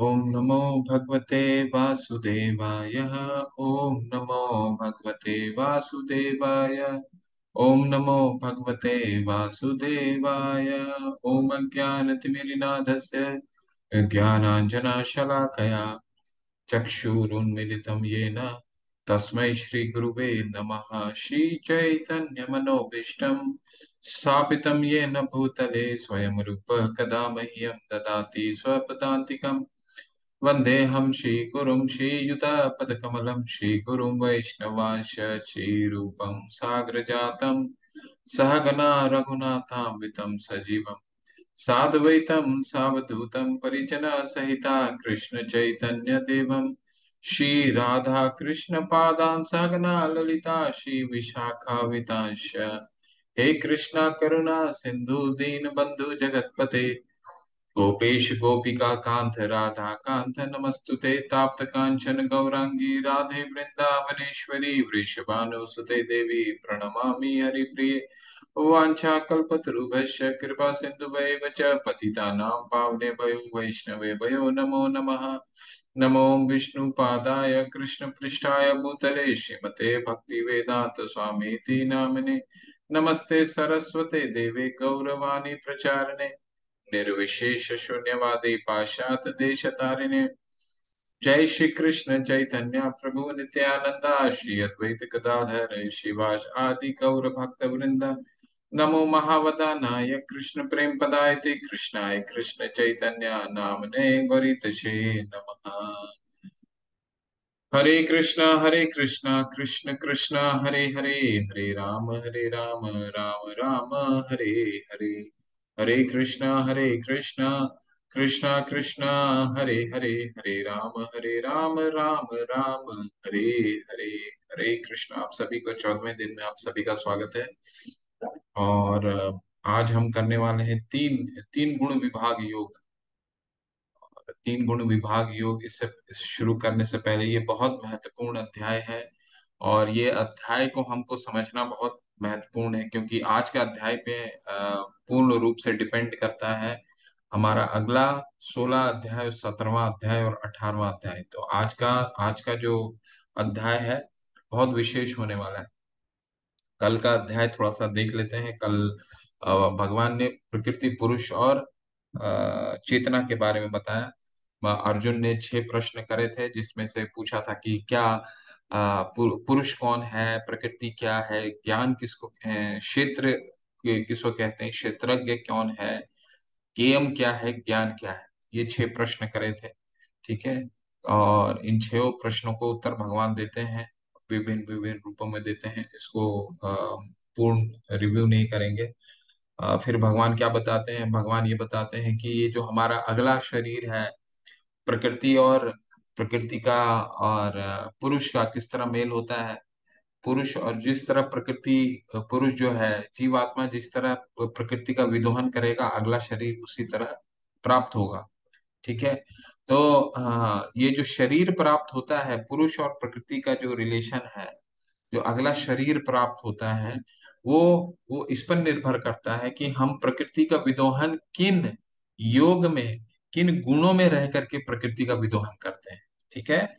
ओम नमो भगवते वासुदेवाय। ओम नमो भगवते वासुदेवाय। ओम नमो भगवते वासुदेवाय। ओम अज्ञानतिमिरिनाथस्य ज्ञानाञ्जनशलाकया चक्षुरुन्मिलितं येन। तस्मै श्रीगुरुवे नमः। श्रीचैतन्यमनोभीष्टं स्थापितं येन भूतले स्वयं रूप कदा मह्यं ददाति स्वपदान्तिकम्। वन्देऽहं श्रीगुरुं श्रीयुतापदकमलं, श्रीगुरुं वैष्णवांश, श्रीरूपं साग्रजातं सहगना रघुनाथान्वितं सजीवं, साद्वैतं सावधूतं परिजनसहिता कृष्णचैतन्यदेवं, श्रीराधाकृष्णपादान् सहगना ललिता श्री श्रीविशाखावितांश। हे कृष्णा, करुणा, सिन्धु, दीनबन्धु, जगत्पते गोपेश गोपिका कांत राधा कांत नमस्तुते, ताप्त कांचन गौरांगी राधे वृंदावनेश्वरी वृषभानुसुते देवी प्रणमामि हरिप्रिये। वाञ्छाकल्पतरुभ्यश्च कृपा सिन्धुभैव च, पतितानां पावनेभ्यो वैष्णवेभ्यो नमो नमः। नमो विष्णुपादाय, कृष्णपृष्ठाय, भूतले श्रीमते भक्ति भक्तिवेदान्त स्वामीति नामिने। नमस्ते सरस्वते देवे, गौरवाणी प्रचारणे। निर्विशेष शून्यवादी पाश्चात देश तारिणे जय श्री कृष्ण चैतन्य प्रभु नित्यानंदा श्री अद्वैत गदाधर शिवास आदि गौर भक्त वृंद नमो महावदानाय कृष्ण प्रेम पदाय ते कृष्णाय कृष्ण चैतन्य, नामने वरितशे नमः। हरे कृष्णा हरे कृष्णा, कृष्ण कृष्णा, हरे हरे हरे राम हरे राम राम राम, हरे हरे। हरे कृष्णा हरे कृष्णा कृष्णा कृष्णा हरे हरे हरे राम हरे राम राम राम हरे हरे हरे कृष्णा। आप सभी को चौदहवें दिन में आप सभी का स्वागत है। और आज हम करने वाले हैं तीन तीन गुण विभाग योग। तीन गुण विभाग योग इससे इस शुरू करने से पहले ये बहुत महत्वपूर्ण अध्याय है। और ये अध्याय को हमको समझना बहुत महत्वपूर्ण है क्योंकि आज का अध्याय पे अ, पूर्ण रूप से डिपेंड करता है। हमारा अगला सोलह अध्याय सत्रहवां अध्याय और अठारहवां अध्याय। तो आज का आज का जो अध्याय है, बहुत विशेष होने वाला है। कल का अध्याय थोड़ा सा देख लेते हैं। कल भगवान ने प्रकृति, पुरुष और चेतना के बारे में बताया। अर्जुन ने छह प्रश्न करे थे, जिसमें से पूछा था कि क्या पुरुष कौन है? प्रकृति क्या है? ज्ञान किसको क्षेत्र किसको कहते हैं? क्षेत्रज्ञ कौन है? केयम क्या है? ज्ञान क्या है? ये छह प्रश्न करे थे, ठीक है? और इन छह प्रश्नों को उत्तर भगवान देते हैं, विभिन्न विभिन्न रूपों में देते हैं। इसको पूर्ण रिव्यू नहीं करेंगे। फिर भगवान क्या बताते हैं? भगवान ये बताते हैं कि ये जो हमारा अगला शरीर है, प्रकृति और प्रकृति का और पुरुष का किस तरह मेल होता है? पुरुष और जिस तरह प्रकृति पुरुष जो है जीवात्मा जिस तरह प्रकृति का विदोहन करेगा अगला शरीर उसी तरह प्राप्त होगा। ठीक है? तो ये जो शरीर प्राप्त होता है पुरुष और प्रकृति का जो रिलेशन है जो अगला शरीर प्राप्त होता है वो वो इस पर निर्भर करता है कि हम प्रकृति का विदोहन किन योग में किन गुणों में रह करके प्रकृति का विदोहन करते हैं। ठीक है?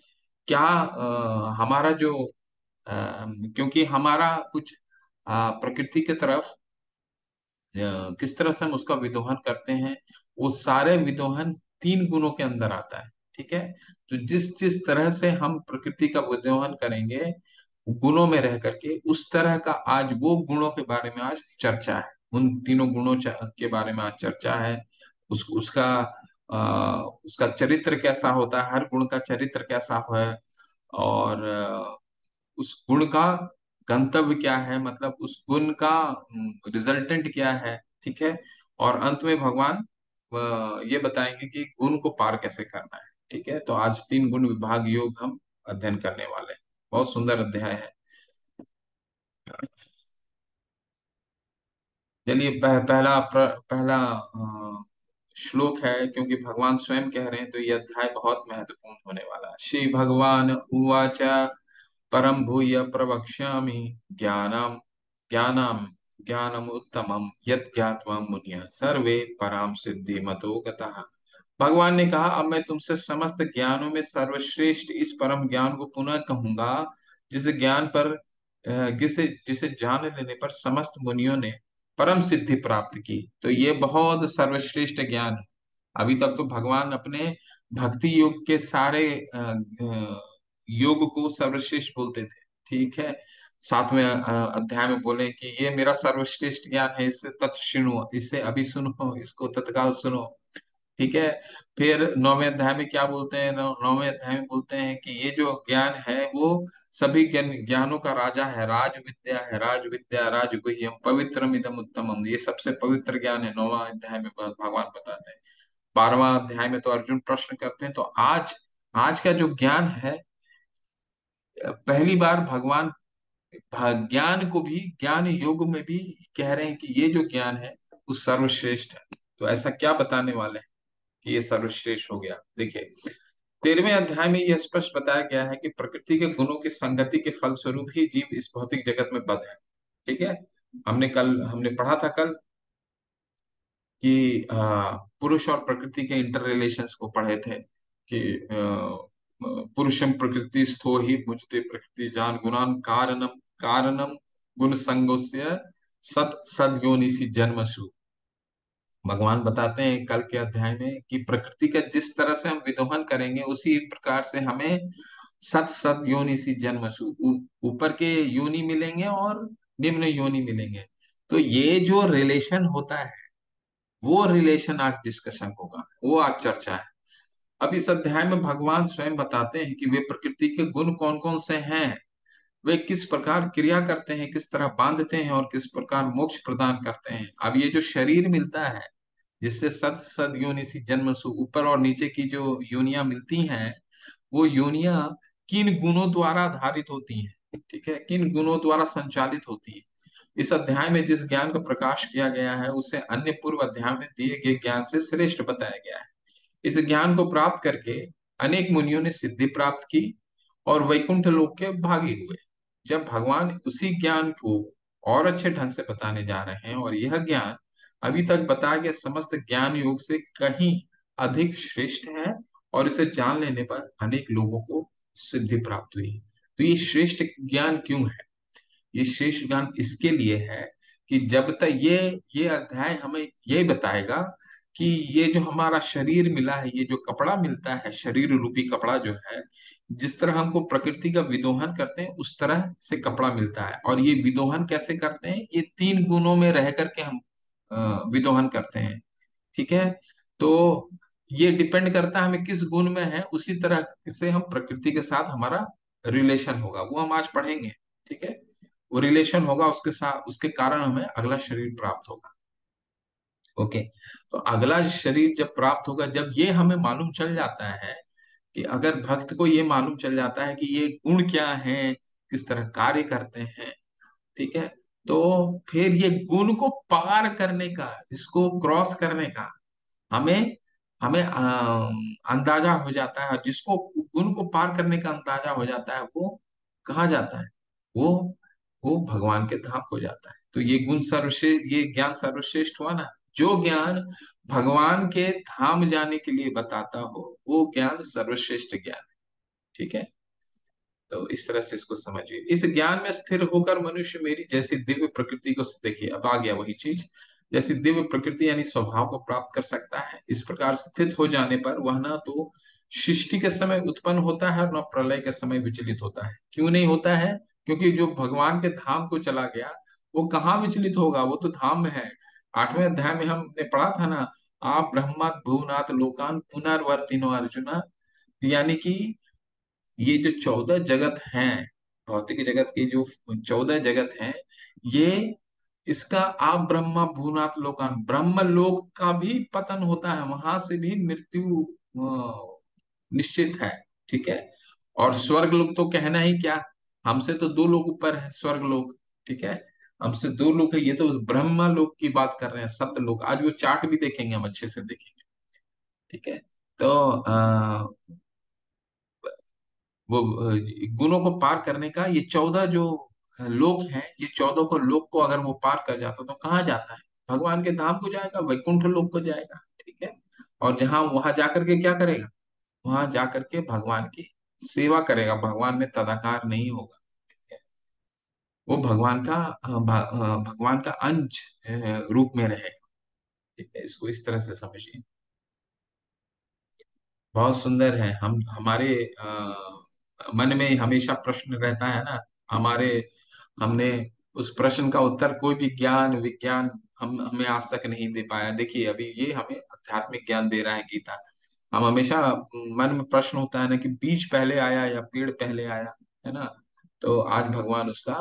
क्या अ, हमारा जो क्योंकि हमारा कुछ प्रकृति के तरफ़ किस तरह से हम उसका विदोहन करते हैं वो सारे विदोहन तीन गुणों के अंदर आता है ठीक है? तो जिस जिस तरह से हम प्रकृति का विदोहन करेंगे गुणों में रह करके उस तरह का आज वो गुणों के बारे में आज चर्चा है। उन तीनों गुणों के बारे में आज चर्चा है। उस उसका आ, उसका चरित्र कैसा होता है हर गुण का चरित्र कैसा है और उस गुण का गंतव्य क्या है? मतलब उस गुण का रिजल्टेंट क्या है? ठीक है? और अंत में भगवान ये बताएँगे कि गुण को पार कैसे करना है। ठीक है? तो आज तीन गुण विभाग योग हम अध्ययन करने वाले हैं। बहुत सुंदर अध्याय है। चलिए पह, पहला प्र, पहला श्लोक है क्योंकि भगवान स्वयं कह रहे हैं तो यह अध्याय बहुत महत्वपूर्ण होने वाला है। श्री भगवान उवाच परम भूय प्रवक्ष्यामि ज्ञानम ज्ञानम ज्ञानम उत्तमम यत् ज्ञात्वा मुनिय सर्वे पराम सिद्धि मतो भगवान ने कहा, अब मैं तुमसे समस्त ज्ञानों में सर्वश्रेष्ठ इस परम ज्ञान को पुनः कहूँगा, जिस ज्ञान पर जिसे जिसे जान लेने पर समस्त मुनियों ने परम सिद्धि प्राप्त की। तो ये बहुत सर्वश्रेष्ठ ज्ञान है। अभी तक तो भगवान अपने भक्ति योग के सारे योग को सर्वश्रेष्ठ बोलते थे, ठीक है? सातवें अध्याय में बोले कि ये मेरा सर्वश्रेष्ठ ज्ञान है इससे तत् सुनो, इसे अभी सुनो, इसको तत्काल सुनो, ठीक है? फिर नौवे अध्याय में क्या बोलते हैं? नौवें अध्याय में बोलते हैं कि ये जो ज्ञान है, वो सभी ज्ञान, ज्ञानों का राजा है राज विद्या है राज विद्या राज गुह्यम पवित्रम इदम उत्तमम, ये सबसे पवित्र ज्ञान है, नौवा अध्याय में भगवान बताते हैं। बारहवां अध्याय में तो अर्जुन प्रश्न करते हैं तो आज आज का जो ज्ञान है पहली बार भगवान, ज्ञान को भी, ज्ञान योग में भी कह रहे हैं कि ये जो ज्ञान है, वो सर्वश्रेष्ठ है। तो ऐसा क्या बताने वाले हैं कि ये सर्वश्रेष्ठ हो गया? देखिए, तेरहवें अध्याय में यह स्पष्ट बताया गया है कि प्रकृति के गुणों की संगति के फलस्वरूप ही जीव इस भौतिक जगत में बद है। ठीक है? हमने कल, हमने पढ़ा था कल कि पुरुष और प्रकृति के इंटर रिलेशन को पढ़े थे कि पुरुषम प्रकृति स्थो ही मुझते प्रकृति जान गुणान कारणम कारणम गुण संगोस्य सत सदयोनिसी जन्मसु। भगवान बताते हैं कल के अध्याय में कि प्रकृति का जिस तरह से हम विदोहन करेंगे, उसी प्रकार से हमें सत सत सी जन्मसु ऊपर के योनि मिलेंगे और निम्न योनि मिलेंगे। तो ये जो रिलेशन होता है, वो रिलेशन आज डिस्कशन होगा, वो आज चर्चा है। अब इस अध्याय में भगवान स्वयं बताते हैं कि वे प्रकृति के गुण कौन कौन से हैं? वे किस प्रकार क्रिया करते हैं, किस तरह बांधते हैं और किस प्रकार मोक्ष प्रदान करते हैं? अब ये जो शरीर मिलता है, जिससे सत सद योनि सी जन्म सु ऊपर और नीचे की जो योनिया मिलती हैं, वो योनिया किन गुणों द्वारा आधारित होती हैं? ठीक है, किन गुणों द्वारा संचालित होती है? इस अध्याय में जिस ज्ञान का प्रकाश किया गया है, उसे अन्य पूर्व अध्याय में दिए गए ज्ञान से श्रेष्ठ बताया गया है। इस ज्ञान को प्राप्त करके अनेक मुनियों ने सिद्धि प्राप्त की और वैकुंठ लोक के भागी हुए। जब भगवान उसी ज्ञान को और अच्छे ढंग से बताने जा रहे हैं और यह ज्ञान अभी तक बताया गया समस्त ज्ञान योग से कहीं अधिक श्रेष्ठ है और इसे जान लेने पर अनेक लोगों को सिद्धि प्राप्त हुई। तो ये श्रेष्ठ ज्ञान क्यों है? ये श्रेष्ठ ज्ञान इसके लिए है कि जब तक ये ये अध्याय हमें ये बताएगा कि ये जो हमारा शरीर मिला है, ये जो कपड़ा मिलता है, शरीर रूपी कपड़ा जो है, जिस तरह हमको प्रकृति का विदोहन करते हैं, उस तरह से कपड़ा मिलता है। और ये विदोहन कैसे करते हैं? ये तीन गुणों में रह करके हम विदोहन करते हैं। ठीक है? तो ये डिपेंड करता है हमें किस गुण में है, उसी तरह से हम प्रकृति के साथ हमारा रिलेशन होगा। वो हम आज पढ़ेंगे। ठीक है? वो रिलेशन होगा, उसके साथ, उसके कारण हमें अगला शरीर प्राप्त होगा। ओके तो अगला शरीर जब प्राप्त होगा, जब ये हमें मालूम चल जाता है कि अगर भक्त को ये मालूम चल जाता है कि ये गुण क्या है, किस तरह कार्य करते हैं, ठीक है? तो फिर ये गुण को पार करने का, इसको क्रॉस करने का हमें हमें अंदाज़ा हो जाता है जिसको गुण को पार करने का अंदाज़ा हो जाता है, वो कहा जाता है? वो वो भगवान के धाम को जाता है। तो ये गुण सर्वश्रेष्ठ ये ज्ञान सर्वश्रेष्ठ हुआ ना? जो ज्ञान भगवान के धाम जाने के लिए बताता हो, वो ज्ञान सर्वश्रेष्ठ ज्ञान है। ठीक है? तो इस तरह से इसको समझिए। इस ज्ञान में स्थिर होकर मनुष्य मेरी, जैसी दिव्य प्रकृति को, देखिए, अब आ गया वही चीज़। जैसी दिव्य प्रकृति, यानी स्वभाव को प्राप्त कर सकता है, इस प्रकार स्थित हो जाने पर वह ना तो सृष्टि के समय उत्पन्न होता है और न प्रलय के समय विचलित होता है। क्यों नहीं होता है? क्योंकि जो भगवान के धाम को चला गया, वो कहाँ विचलित होगा? वो तो धाम में है। आठवें अध्याय में हमने पढ़ा था ना, आप ब्रह्मा भुवनाथ लोकान पुनर्वर्तिनो अर्जुना। यानी कि ये जो चौदह जगत हैं, भौतिक जगत के जो चौदह जगत हैं, ये इसका आप ब्रह्मा भूनाथ लोकान ब्रह्म लोक का भी पतन होता है, वहाँ से भी मृत्यु निश्चित है, ठीक है? और स्वर्ग लोक तो कहना ही क्या? हमसे तो दो लोग ऊपर है स्वर्ग लोक ठीक है? हमसे दो लोग है, ये तो ब्रह्मा लोक की बात कर रहे हैं सत्य लोक। आज वो चार्ट भी देखेंगे, हम अच्छे से देखेंगे। ठीक है? तो अः, वो गुणों को पार करने का ये चौदह जो लोक हैं, ये चौदह को लोक को अगर वो पार कर जाता तो कहाँ जाता है? भगवान के धाम को जाएगा, वैकुंठ लोक को जाएगा, ठीक है? और जहाँ, वहाँ जाकर के क्या करेगा? वहाँ जाकर के भगवान की सेवा करेगा। भगवान में तदाकार नहीं होगा। वो भगवान का भगवान का अंश रूप में रहेगा ठीक है इसको इस तरह से समझिए। बहुत सुंदर है। हम हमारे अ, मन में हमेशा प्रश्न रहता है ना हमारे हमने उस प्रश्न का उत्तर कोई भी ज्ञान विज्ञान हम हमें आज तक नहीं दे पाया। देखिए अभी ये हमें आध्यात्मिक ज्ञान दे रहा है गीता। हम हमेशा मन में प्रश्न होता है ना कि बीज पहले आया या पेड़ पहले आया है ना? तो आज भगवान उसका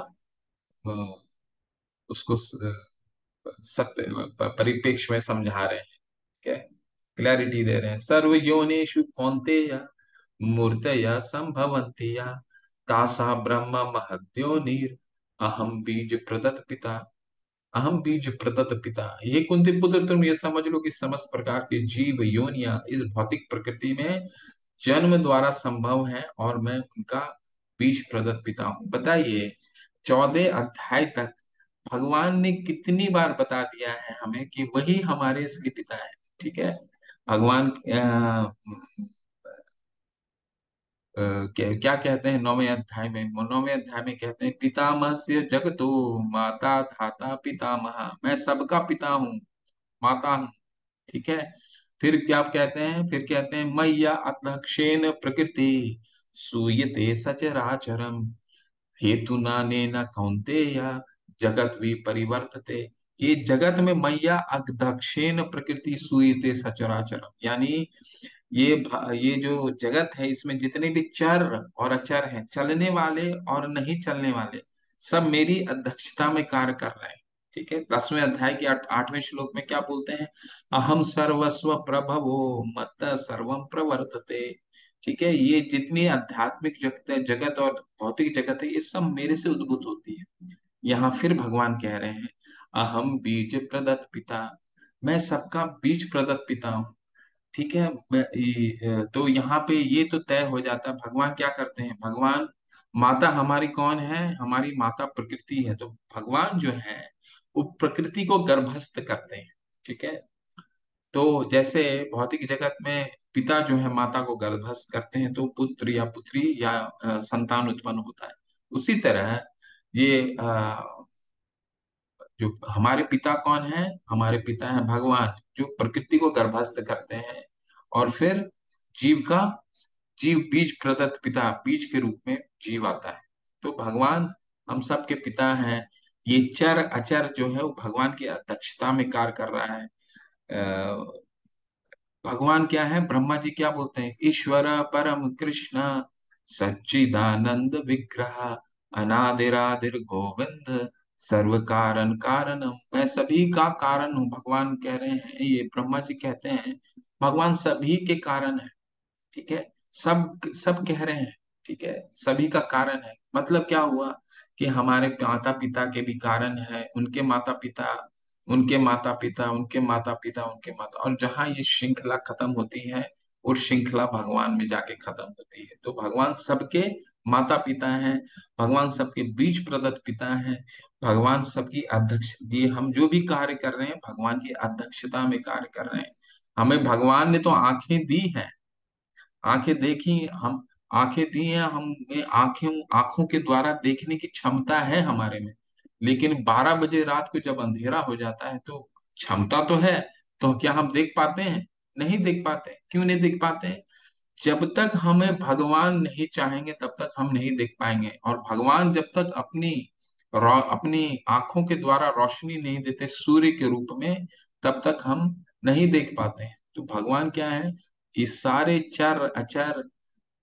उसको सत्य, प- परिप्रेक्ष्य में समझा रहे हैं क्या क्लैरिटी दे रहे हैं। सर्व कौन्तेय मूर्तय संभवन्ति या तासा ब्रह्म महद्योनिर। अहम बीज प्रदत्त पिता। अहम बीज प्रदत्त पिता। ये कुंती पुत्र, तुम ये समझ लो कि समस्त प्रकार के जीव योनिया इस भौतिक प्रकृति में जन्म द्वारा संभव है और मैं उनका बीज प्रदत्त पिता हूँ। बताइए चौदह अध्याय तक भगवान ने कितनी बार बता दिया है हमें कि वही हमारे असली पिता है ठीक है? भगवान अ, क्या कहते हैं नौवे अध्याय में? नौवें अध्याय में कहते हैं पितामह से जगतो माता धाता पितामह मैं सबका पिता हूँ माता हूँ ठीक है? फिर क्या कहते हैं? फिर कहते हैं मैया अध्यक्षेण प्रकृति सूयते सचराचरम। हेतु नानेन कौन्तेय, जगत विपरिवर्तते ये जगत में मैया अध्यक्षेण प्रकृति सूयते सचराचरम। यानी ये ये जो जगत है, इसमें जितने भी चर और अचर हैं, चलने वाले और नहीं चलने वाले, सब मेरी अध्यक्षता में कार्य कर रहे हैं। ठीक है? दसवें अध्याय के आठ- आठवें श्लोक में क्या बोलते हैं? अहम सर्वस्व प्रभवो मत सर्वम प्रवर्तते। ठीक है, ये जितनी आध्यात्मिक जगत है, जगत और भौतिक जगत है, ये सब मेरे से उद्भूत होती है। यहाँ फिर भगवान कह रहे हैं, अहम बीज प्रदत्त पिता, मैं सबका बीज प्रदत्त पिता हूँ। ठीक है तो यहाँ पे ये तो तय हो जाता है, भगवान क्या करते हैं? भगवान, माता हमारी कौन है? हमारी माता प्रकृति है। तो भगवान जो है, वो प्रकृति को गर्भस्थ करते हैं। ठीक है तो जैसे भौतिक जगत में पिता जो है माता को गर्भस्थ करते हैं तो पुत्र या पुत्री या संतान उत्पन्न होता है। उसी तरह ये जो हमारे पिता कौन है? हमारे पिता है भगवान जो प्रकृति को गर्भस्थ करते हैं। और फिर जीव का जीव बीज प्रदत्त पिता बीज के रूप में जीव आता है। तो भगवान हम सब के पिता हैं। ये चर अचर जो है वो भगवान की अध्यक्षता में कार्य कर रहा है। अ, भगवान क्या है? ब्रह्मा जी क्या बोलते हैं? ईश्वर, परम कृष्ण, सच्चिदानंद विग्रह अनादिरादिर गोविंद सर्व कारण कारणम। मैं सभी का कारण हूँ, भगवान कह रहे हैं, ये ब्रह्मा जी कहते हैं। भगवान सभी के कारण है, ठीक है? सब सब कह रहे हैं, ठीक है? सभी का कारण है। मतलब क्या हुआ कि हमारे माता पिता के भी कारण है, उनके माता पिता उनके माता पिता उनके माता पिता उनके माता, और जहाँ ये श्रृंखला खत्म होती है और श्रृंखला भगवान में जाके खत्म होती है। तो भगवान सबके माता पिता हैं, भगवान सबके बीज प्रदत्त पिता हैं, भगवान सबकी अध्यक्ष, ये हम जो भी कार्य कर रहे हैं, भगवान की अध्यक्षता में कार्य कर रहे हैं। हमें भगवान ने तो आँखें दी हैं। आँखें देखी, हम आँखें दी हैं, हमें आँखें, आँखों के द्वारा देखने की क्षमता है हमारे में। लेकिन बारह बजे रात को जब अंधेरा हो जाता है तो क्षमता तो है तो क्या हम देख पाते हैं? नहीं देख पाते। क्यों नहीं देख पाते हैं? जब तक हमें भगवान नहीं चाहेंगे, तब तक हम नहीं देख पाएँगे। और भगवान जब तक अपनी अपनी आँखों के द्वारा रोशनी नहीं देते सूर्य के रूप में, तब तक हम नहीं देख पाते हैं। तो भगवान क्या है? ये सारे चर, अचर,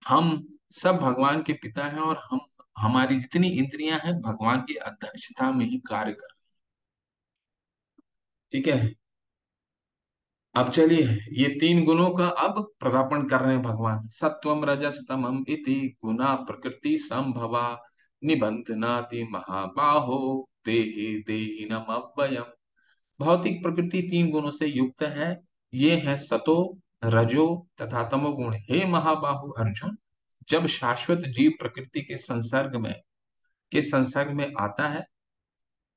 हम सब भगवान के पिता हैं और हम हमारी जितनी इंद्रियाँ हैं, भगवान की अध्यक्षता में ही कार्य कर ठीक है? अब चलिए, ये तीन गुणों का अब प्रदापण कर रहे हैं भगवान। सत्वम रजस तमम इति गुना प्रकृति संभवा निबंधनाति महाबाहो, देहि देहि नमव्ययम भौतिक प्रकृति तीन गुणों से युक्त है। ये है सतो, रजो तथा तमोगुण। हे महाबाहु अर्जुन जब शाश्वत जीव प्रकृति के संसर्ग में, के संसर्ग में आता है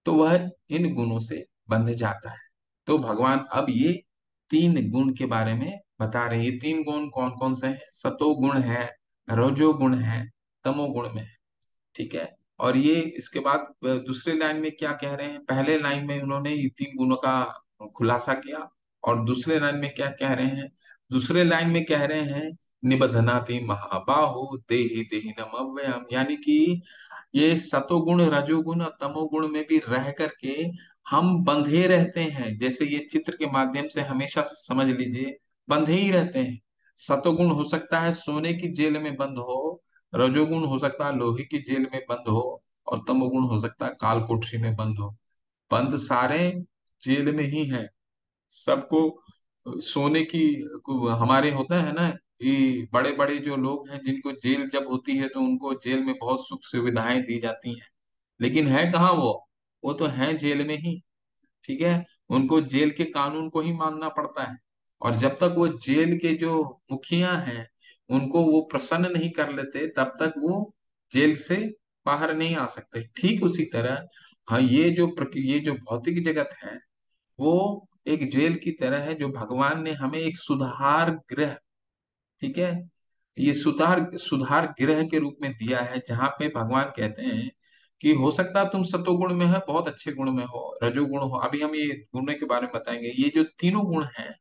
तो वह इन गुणों से बंध जाता है। तो भगवान अब ये तीन गुण के बारे में बता रहे हैं। तीन गुण कौन कौन से हैं? सतो गुण है, रजो गुण है, तमो गुण में है। ठीक है? और ये इसके बाद दूसरे लाइन में क्या कह रहे हैं? पहले लाइन में उन्होंने ये तीन गुणों का खुलासा किया और दूसरे लाइन में क्या कह रहे हैं? दूसरे लाइन में कह रहे हैं निबधनाति महाबाहो देहि देहि नमव्ययम यानी कि ये सतोगुण, रजोगुण और तमोगुण में भी रह करके हम बंधे रहते हैं। जैसे ये चित्र के माध्यम से हमेशा समझ लीजिए, बंधे ही रहते हैं। सतोगुण हो सकता है सोने की जेल में बंद हो, रजोगुण हो सकता है लोहे की जेल में बंद हो और तमोगुण हो सकता है काल कोठरी में बंद हो। बंद सारे जेल में ही है। सबको सोने की, हमारे होता है ना ये बड़े बड़े जो लोग हैं, जिनको जेल जब होती है तो उनको जेल में बहुत सुख सुविधाएँ दी जाती हैं। लेकिन है कहाँ वो? वो तो है जेल में ही, ठीक है? उनको जेल के कानून को ही मानना पड़ता है। और जब तक वो जेल के जो मुखिया हैं, उनको वो प्रसन्न नहीं कर लेते, तब तक वो जेल से बाहर नहीं आ सकते। ठीक उसी तरह हाँ ये जो ये जो भौतिक जगत है, वो एक जेल की तरह है, जो भगवान ने हमें एक सुधार गृह ठीक है? ये सुधार सुधार गृह के रूप में दिया है, जहाँ पे भगवान कहते हैं कि हो सकता है तुम सतोगुण में है, बहुत अच्छे गुण में हो रजोगुण हो। अभी हम ये गुणों के बारे में बताएँगे। ये जो तीनों गुण हैं,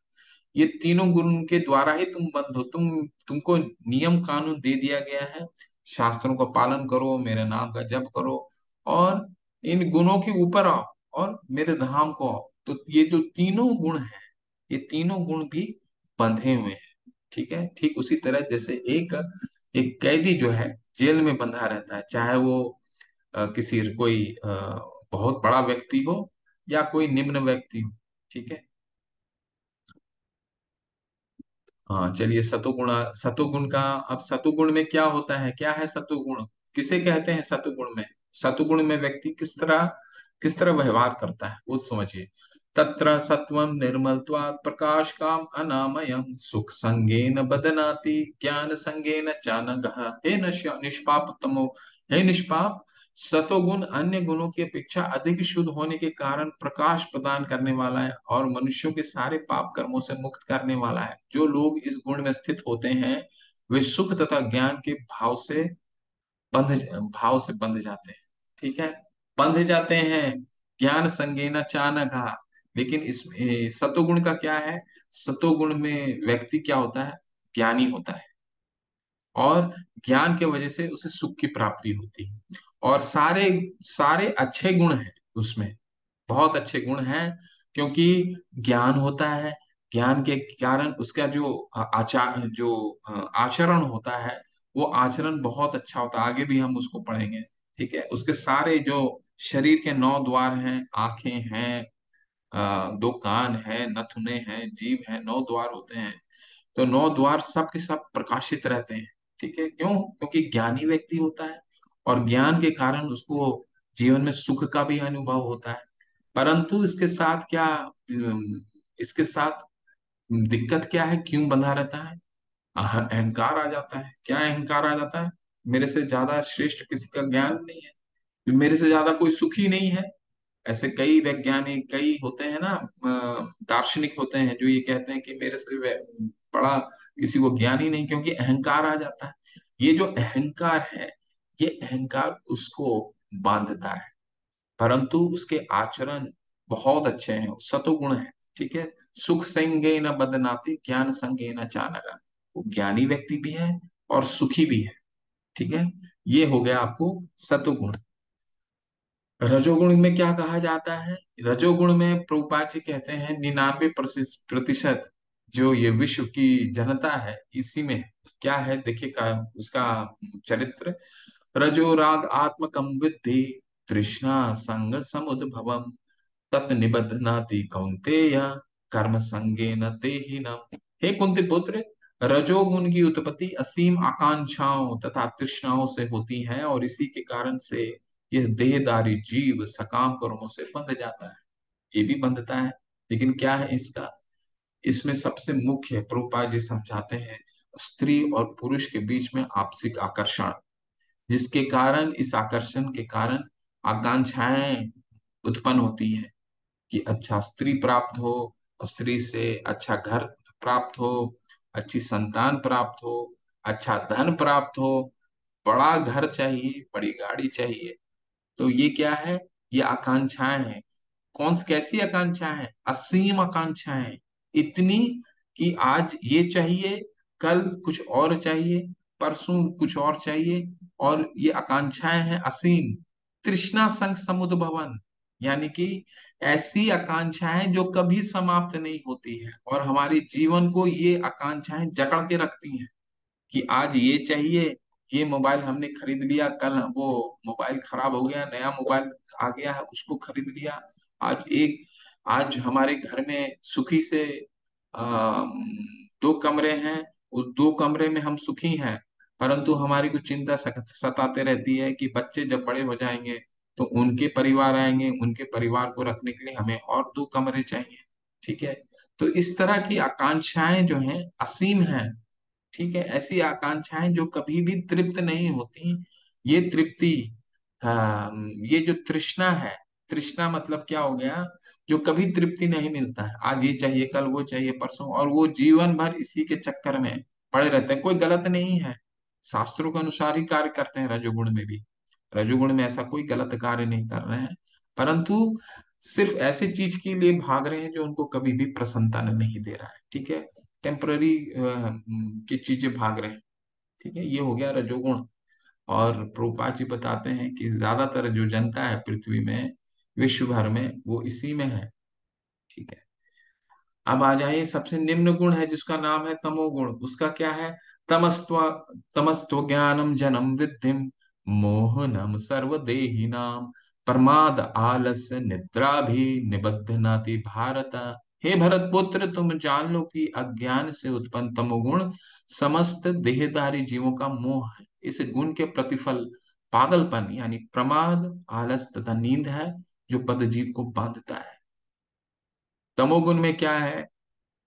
ये तीनों गुण के द्वारा ही तुम बंध हो। तुम, तुमको नियम कानून दे दिया गया है। शास्त्रों का पालन करो, मेरे नाम का जप करो और इन गुणों के ऊपर आओ और मेरे धाम को आओ। तो ये जो तीनों गुण हैं, ये तीनों गुण भी बंधे हुए हैं। ठीक है? ठीक उसी तरह जैसे एक एक कैदी जो है जेल में बंधा रहता है चाहे वो आ, किसी कोई आ, बहुत बड़ा व्यक्ति हो या कोई निम्न व्यक्ति हो ठीक है? हाँ चलिए सतुगुण सतुगुण का अब सतुगुण में क्या होता है? क्या है सतुगुण? किसे कहते हैं सतुगुण में? सतुगुण में व्यक्ति किस तरह किस तरह व्यवहार करता है? वो समझिए। तत्र सत्वम निर्मलत्वात् प्रकाश काम अनामयम सुख संगेन बदनाति ज्ञान संगेन चानग। हे निष्पाप तमो हे निष्पाप, सतोगुण अन्य गुणों की अपेक्षा अधिक शुद्ध होने के कारण प्रकाश प्रदान करने वाला है और मनुष्यों के सारे पाप कर्मों से मुक्त करने वाला है। जो लोग इस गुण में स्थित होते हैं, वे सुख तथा ज्ञान के भाव से बंध भाव से बंध जाते हैं। ठीक है? बंध जाते हैं। ज्ञान संगेना चानघा लेकिन इस सतोगुण का क्या है? सतोगुण में व्यक्ति क्या होता है? ज्ञानी होता है। और ज्ञान के वजह से उसे सुख की प्राप्ति होती है। और सारे सारे अच्छे गुण हैं उसमें। बहुत अच्छे गुण हैं, क्योंकि ज्ञान होता है। ज्ञान के कारण उसका जो आचार जो आचरण होता है, वो आचरण बहुत अच्छा होता है। आगे भी हम उसको पढ़ेंगे, ठीक है? उसके सारे जो शरीर के नौ द्वार हैं, आँखें हैं दो कान है नथुने हैं, जीव है, नौ द्वार होते हैं। तो नौ द्वार सब के सब प्रकाशित रहते हैं, ठीक है? क्यों? क्योंकि ज्ञानी व्यक्ति होता है और ज्ञान के कारण उसको जीवन में सुख का भी अनुभव होता है। परंतु इसके साथ क्या इसके साथ दिक्कत क्या है? क्यों बंधा रहता है? अहंकार आ जाता है। क्या अहंकार आ जाता है? मेरे से ज़्यादा श्रेष्ठ किसी का ज्ञान नहीं है। मेरे से ज़्यादा कोई सुखी नहीं है। ऐसे कई वैज्ञानिक, कई होते हैं ना दार्शनिक होते हैं जो ये कहते हैं कि मेरे से बड़ा किसी को ज्ञान ही नहीं क्योंकि अहंकार आ जाता है। ये जो अहंकार है, ये अहंकार उसको बांधता है। परंतु उसके आचरण बहुत अच्छे हैं, सतोगुण है, ठीक है? सुख संगे न बदनाती, ज्ञान संगे न चानगा। वो ज्ञानी व्यक्ति भी है और सुखी भी है, ठीक है? ये हो गया आपको सतोगुण। रजोगुण में क्या कहा जाता है? रजोगुण में प्रभुपाद जी कहते हैं, निन्यानवे प्रतिशत जो ये विश्व की जनता है, इसी में क्या है? देखिए का, उसका चरित्र। रजो राग आत्मकम विद्धि, तृष्णा संग समुद्भवम तत् निबद्धनाति कौंतेय कर्म संगे न ते ही नम हे कुंती पुत्र, रजोगुण की उत्पत्ति असीम आकांक्षाओं तथा तृष्णाओं से होती है और इसी के कारण से यह देहदारी जीव सकाम कर्मों से बंध जाता है। ये भी बंधता है। लेकिन क्या है इसका? इसमें सबसे मुख्य प्रभुपाद जी समझाते हैं, स्त्री और पुरुष के बीच में आपसी आकर्षण, जिसके कारण, इस आकर्षण के कारण आकांक्षाएँ उत्पन्न होती हैं कि अच्छा स्त्री प्राप्त हो, स्त्री से अच्छा घर प्राप्त हो, अच्छी संतान प्राप्त हो अच्छा धन प्राप्त हो, बड़ा घर चाहिए, बड़ी गाड़ी चाहिए। तो ये क्या है? ये आकांक्षाएँ हैं। कौन कैसी आकांक्षाएँ हैं? असीम आकांक्षाएँ इतनी कि आज ये चाहिए, कल कुछ और चाहिए, परसों कुछ और चाहिए, और ये आकांक्षाएँ हैं असीम। तृष्णा संग समुद्र भवन यानी कि ऐसी आकांक्षाएँ जो कभी समाप्त नहीं होती है, और हमारे जीवन को ये आकांक्षाएँ जकड़ के रखती हैं कि आज ये चाहिए ये मोबाइल हमने खरीद लिया कल वो मोबाइल खराब हो गया नया मोबाइल आ गया है उसको खरीद लिया। आज एक आज हमारे घर में सुखी से आ, दो कमरे हैं उस दो कमरे में हम सुखी हैं परंतु हमारी कुछ चिंता सताते रहती है कि बच्चे जब बड़े हो जाएँगे तो उनके परिवार आएँगे उनके परिवार को रखने के लिए हमें और दो कमरे चाहिए ठीक है? तो इस तरह की आकांक्षाएँ जो हैं असीम हैं। ठीक है, ऐसी आकांक्षाएँ जो कभी भी तृप्त नहीं होती, ये तृप्ति ये जो तृष्णा है, तृष्णा मतलब क्या हो गया, जो कभी तृप्ति नहीं मिलता है, आज ये चाहिए, कल वो चाहिए, परसों, और वो जीवन भर इसी के चक्कर में पड़े रहते हैं, कोई गलत नहीं है। शास्त्रों के अनुसार ही कार्य करते हैं रजोगुण में भी, रजोगुण में ऐसा कोई गलत कार्य नहीं कर रहे हैं, परंतु सिर्फ़ ऐसे चीज़ के लिए भाग रहे हैं जो उनको कभी भी प्रसन्नता नहीं दे रहा है, ठीक है? टेम्पररी की चीज़ें भाग रहे हैं। ठीक है, ये हो गया रजोगुण। और प्रोपा जी बताते हैं कि ज़्यादातर जो जनता है पृथ्वी में, विश्व भर में, वो इसी में है। ठीक है। अब आ जाइए, सबसे निम्न गुण है जिसका नाम है तमोगुण। उसका क्या है? तमस्त्व तमस्त्व ज्ञानम जनम विद्धिम, मोहनम सर्वदेही नाम प्रमाद आलस्य निद्रा भी निबद्ध नाति भारत। हे भरत पुत्र तुम जान लो कि अज्ञान से उत्पन्न तमोगुण समस्त देहधारी जीवों का मोह है। इस गुण के प्रतिफल पागलपन यानी प्रमाद, आलस तथा नींद है, जो पद जीव को बांधता है। तमोगुण में क्या है?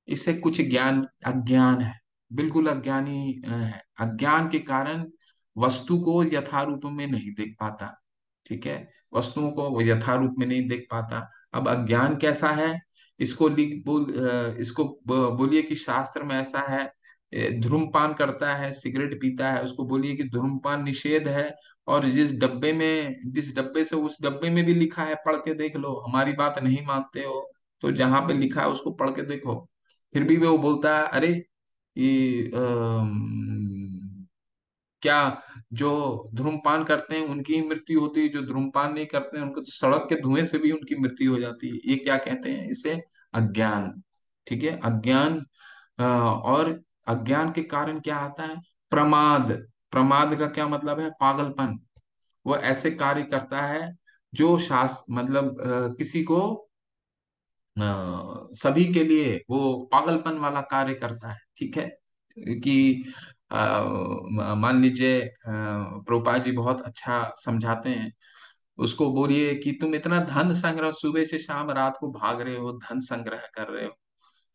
इसे कुछ ज्ञान, अज्ञान है। बिल्कुल अज्ञानी है। अज्ञान के कारण वस्तु को यथारूप में नहीं देख पाता, ठीक है? वस्तुओं को यथारूप में नहीं देख पाता। अब अज्ञान कैसा है? इसको लिख, बोल इसको बोलिए कि शास्त्र में ऐसा है धूम्रपान करता है, सिगरेट पीता है, उसको बोलिए कि धूम्रपान निषेध है, और जिस डब्बे में, जिस डब्बे से उस डब्बे में भी लिखा है, पढ़ के देख लो, हमारी बात नहीं मानते हो तो जहाँ पे लिखा है उसको पढ़ के देखो। फिर भी वो बोलता है, अरे, ये क्या जो धूम्रपान करते हैं, उनकी ही मृत्यु होती है, जो धूम्रपान नहीं करते हैं, उनको तो सड़क के धुएँ से भी उनकी मृत्यु हो जाती है। ये क्या कहते हैं? इसे अज्ञान, ठीक है? अज्ञान और अज्ञान के कारण क्या आता है? प्रमाद प्रमाद का क्या मतलब है? पागलपन। वो ऐसे कार्य करता है जो शास्त्र मतलब किसी को सभी के लिए वो पागलपन वाला कार्य करता है, ठीक है? कि मान लीजिए प्रोपा जी बहुत अच्छा समझाते हैं। उसको बोलिए कि तुम इतना धन संग्रह, सुबह से शाम रात को भाग रहे हो, धन संग्रह कर रहे हो।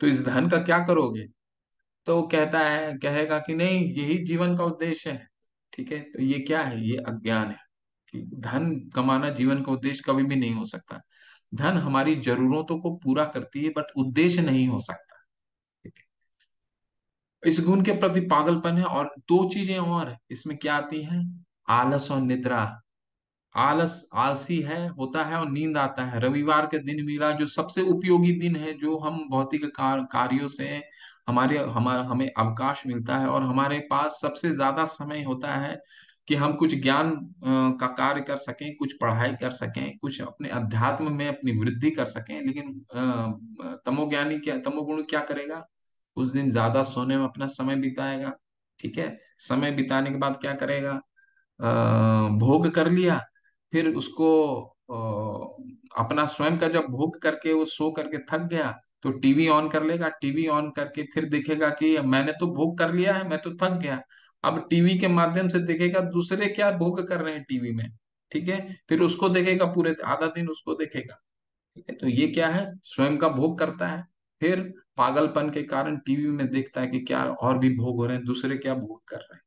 तो इस धन का क्या करोगे? तो वो कहता है, कहेगा कि नहीं, यही जीवन का उद्देश्य है, ठीक है? तो ये क्या है? ये अज्ञान है कि धन कमाना जीवन का उद्देश्य कभी भी नहीं हो सकता। धन हमारी जरूरतों को पूरा करती है, बट उद्देश्य नहीं हो सकता। इस गुण के प्रति पागलपन है और दो चीज़ें और इसमें क्या आती हैं? आलस और निद्रा। आलस आलसी है होता है और नींद आता है। रविवार के दिन मिला जो सबसे उपयोगी दिन है जो हम भौतिक कार, कार्यों से हमारे हमारा हमें अवकाश मिलता है और हमारे पास सबसे ज़्यादा समय होता है कि हम कुछ ज्ञान का कार्य कर सकें कुछ पढ़ाई कर सकें कुछ अपने अध्यात्म में अपनी वृद्धि कर सकें। लेकिन तमोज्ञानी क्या तमोगुण क्या करेगा? उस दिन ज़्यादा सोने में अपना समय बिताएगा ठीक है? समय बिताने के बाद क्या करेगा? आ, भोग कर लिया फिर उसको आ, अपना स्वयं का जब भोग करके वो सो करके थक गया तो टीवी ऑन कर लेगा। टीवी ऑन करके फिर देखेगा कि मैंने तो भोग कर लिया है मैं तो थक गया। अब टीवी के माध्यम से देखेगा दूसरे क्या भोग कर रहे हैं टीवी में ठीक है? फिर उसको देखेगा पूरे आधा दिन उसको देखेगा ठीक है? तो ये क्या है? स्वयं का भोग करता है। फिर पागलपन के कारण टीवी में देखता है कि क्या और भी भोग हो रहे हैं, दूसरे क्या भोग कर रहे हैं।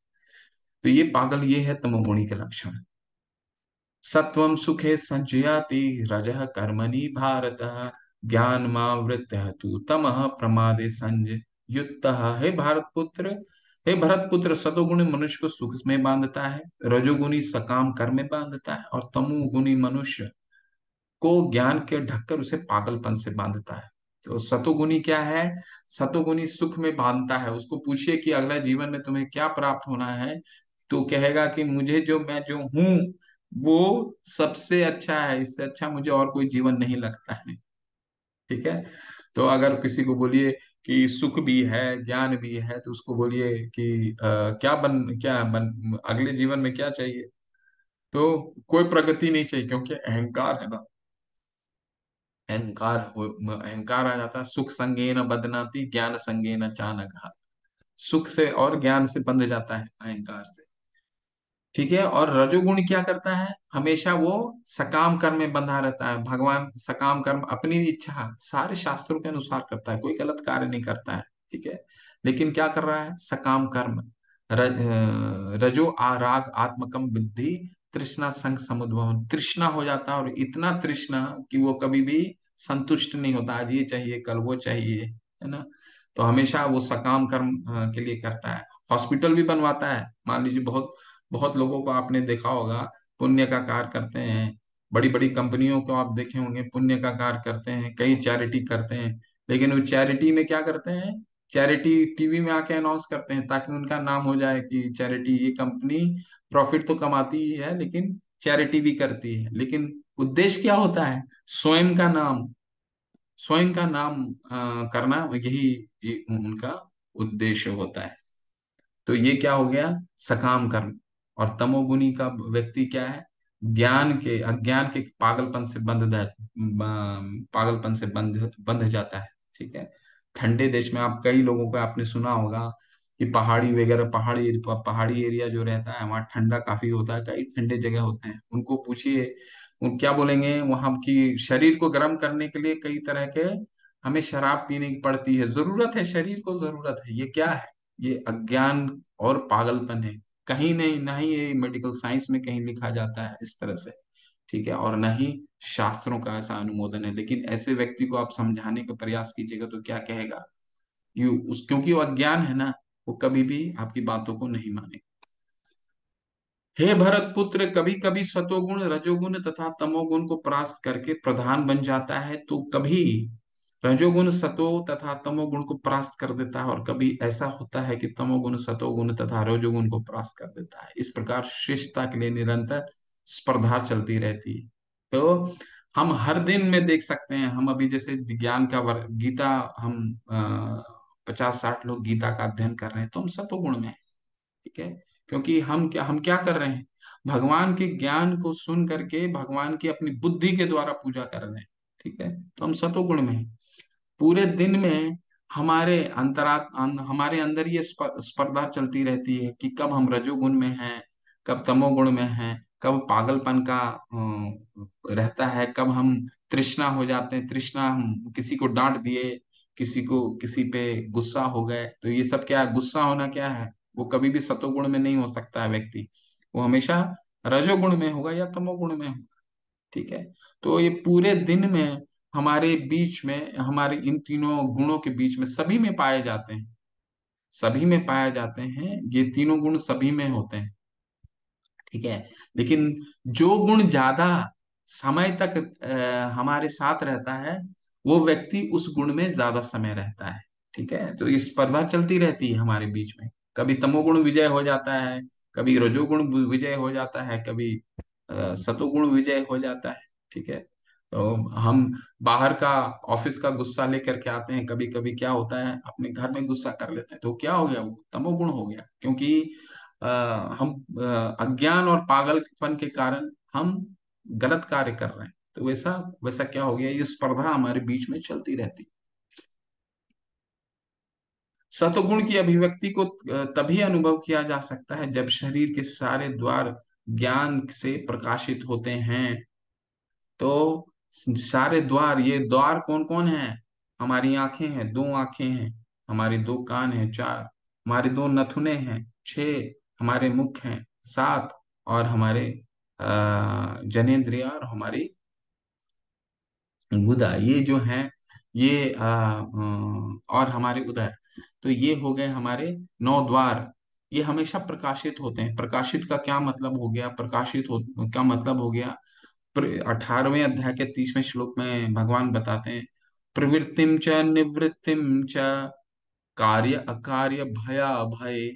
तो ये पागल ये है तमोगुणी के लक्षण। सत्वम सुखे संचयाति, रज कर्मणि भारत, ज्ञान मावृत तू तम प्रमादे संजय युक्त। हे भारत पुत्र हे भरत पुत्र सतोगुणी मनुष्य को सुख में बांधता है, रजोगुणी सकाम कर्म में बांधता है, और तमोगुणी मनुष्य को ज्ञान के ढककर उसे पागलपन से बांधता है। तो सतोगुणी क्या है? सतोगुणी सुख में बांधता है। उसको पूछिए कि अगला जीवन में तुम्हें क्या प्राप्त होना है? तो कहेगा कि मुझे जो मैं जो हूँ वो सबसे अच्छा है। इससे अच्छा मुझे और कोई जीवन नहीं लगता है। ठीक है? तो अगर किसी को बोलिए कि सुख भी है ज्ञान भी है तो उसको बोलिए कि अ, क्या बन क्या बन अगले जीवन में क्या चाहिए? तो कोई प्रगति नहीं चाहिए क्योंकि अहंकार है ना। अहंकार अहंकार आ जाता है सुख संगेन बदनाती ज्ञान संगेन चानक सुख से और ज्ञान से बंध जाता है अहंकार से। ठीक है? और रजोगुण क्या करता है? हमेशा वो सकाम कर्म में बंधा रहता है। भगवान सकाम कर्म अपनी इच्छा सारे शास्त्रों के अनुसार करता है कोई गलत कार्य नहीं करता है ठीक है? लेकिन क्या कर रहा है? सकाम कर्म। रज, रजो आराग आत्मकम बुद्धि तृष्णा संग समुद्भव तृष्णा हो जाता है और इतना तृष्णा कि वो कभी भी संतुष्ट नहीं होता। आज ये चाहिए, कल वो चाहिए, है ना? तो हमेशा वो सकाम कर्म के लिए करता है। हॉस्पिटल भी बनवाता है। मान लीजिए बहुत बहुत लोगों को आपने देखा होगा, पुण्य का कार्य करते हैं। बड़ी बड़ी कंपनियों को आप देखे होंगे, पुण्य का कार्य करते हैं, कई चैरिटी करते हैं। लेकिन वो चैरिटी में क्या करते हैं? चैरिटी टीवी में आके अनाउंस करते हैं ताकि उनका नाम हो जाए कि चैरिटी ये कंपनी प्रॉफिट तो कमाती ही है लेकिन चैरिटी भी करती है। लेकिन उद्देश्य क्या होता है? स्वयं का नाम स्वयं का नाम अ, करना यही जी उनका उद्देश्य होता है। तो ये क्या हो गया? सकाम कर्म और तमोगुनी का व्यक्ति क्या है? ज्ञान के अज्ञान के पागलपन से बंध पागलपन से बंध बंध जाता है ठीक है? ठंडे देश में आप कई लोगों को आपने सुना होगा कि पहाड़ी वगैरह, पहाड़ी पहाड़ी एरिया जो रहता है, वहाँ ठंडा काफ़ी होता है, कई ठंडे जगह होते हैं। उनको पूछिए, उन क्या बोलेंगे? वहाँ की शरीर को गर्म करने के लिए कई तरह के हमें शराब पीने की पड़ती है। ज़रूरत है, शरीर को ज़रूरत है। ये क्या है? ये अज्ञान और पागलपन है। कहीं नहीं, ना ही ये मेडिकल साइंस में कहीं लिखा जाता है इस तरह से। ठीक है, और न ही शास्त्रों का ऐसा अनुमोदन है। लेकिन ऐसे व्यक्ति को आप समझाने का प्रयास कीजिएगा तो क्या कहेगा? यू उस, क्योंकि वो अज्ञान है ना, वो कभी भी आपकी बातों को नहीं मानेगा। हे भरत पुत्र कभी कभी सतोगुण रजोगुण तथा तमोगुण को परास्त करके प्रधान बन जाता है तो कभी रजोगुण सतो तथा तमोगुण को परास्त कर देता है, और कभी ऐसा होता है कि तमोगुण सतोगुण तथा रजोगुण को परास्त कर देता है। इस प्रकार श्रेष्ठता के लिए निरंतर स्पर्धा चलती रहती है। तो हम हर दिन में देख सकते हैं हम अभी जैसे ज्ञान का वर्ग गीता हम पचास साठ लोग गीता का अध्ययन कर रहे हैं तो हम सतोगुण में है ठीक है? क्योंकि हम क्या हम क्या कर रहे हैं? भगवान के ज्ञान को सुन करके भगवान की अपनी बुद्धि के द्वारा पूजा कर रहे हैं ठीक है? तो हम सतोगुण में हैं। पूरे दिन में हमारे अंतरा अं, हमारे अंदर ये स्पर्धा चलती रहती है कि कब हम रजोगुण में हैं कब तमोगुण में हैं कब पागलपन का रहता है, कब हम तृष्णा हो जाते हैं, तृष्णा हम किसी को डांट दिए, किसी को, किसी पे गुस्सा हो गए तो ये सब क्या है गुस्सा होना क्या है? वो कभी भी सतोगुण में नहीं हो सकता है व्यक्ति। वो हमेशा रजोगुण में होगा या तमोगुण में होगा, ठीक है? तो ये पूरे दिन में हमारे बीच में, हमारे इन तीनों गुणों के बीच में सभी में पाए जाते हैं। सभी में पाए जाते हैं, ये तीनों गुण सभी में होते हैं। ठीक है? लेकिन जो गुण ज़्यादा समय तक आ, हमारे साथ रहता है वो व्यक्ति उस गुण में ज़्यादा समय रहता है ठीक है? तो ये स्पर्धा चलती रहती है हमारे बीच में। कभी तमोगुण विजय हो जाता है कभी रजोगुण विजय हो जाता है कभी सतोगुण विजय हो जाता है ठीक है? तो हम बाहर का ऑफ़िस का गुस्सा लेकर के आते हैं कभी कभी क्या होता है अपने घर में गुस्सा कर लेते हैं तो क्या हो गया? वो तमोगुण हो गया क्योंकि आ, हम अज्ञान और पागलपन के कारण हम गलत कार्य कर रहे हैं। तो वैसा वैसा क्या हो गया? ये स्पर्धा हमारे बीच में चलती रहती। सतगुण की अभिव्यक्ति को तभी अनुभव किया जा सकता है जब शरीर के सारे द्वार ज्ञान से प्रकाशित होते हैं। तो सारे द्वार ये द्वार कौन कौन है? हमारी आँखें हैं दो आँखें हैं हमारी दो कान हैं चार हमारे दो नथुने हैं छह हमारे मुख हैं सात और हमारे जनेन्द्रिया और हमारी गुदा ये जो हैं ये आ, और हमारे उदर। तो ये हो गए हमारे नौ द्वार। ये हमेशा प्रकाशित होते हैं। प्रकाशित का क्या मतलब हो गया? प्रकाशित हो क्या मतलब हो गया अठारहवें अध्याय के तीसवें श्लोक में भगवान बताते हैं प्रवृत्तिम च निवृत्तिम च कार्य अकार्य भया भय।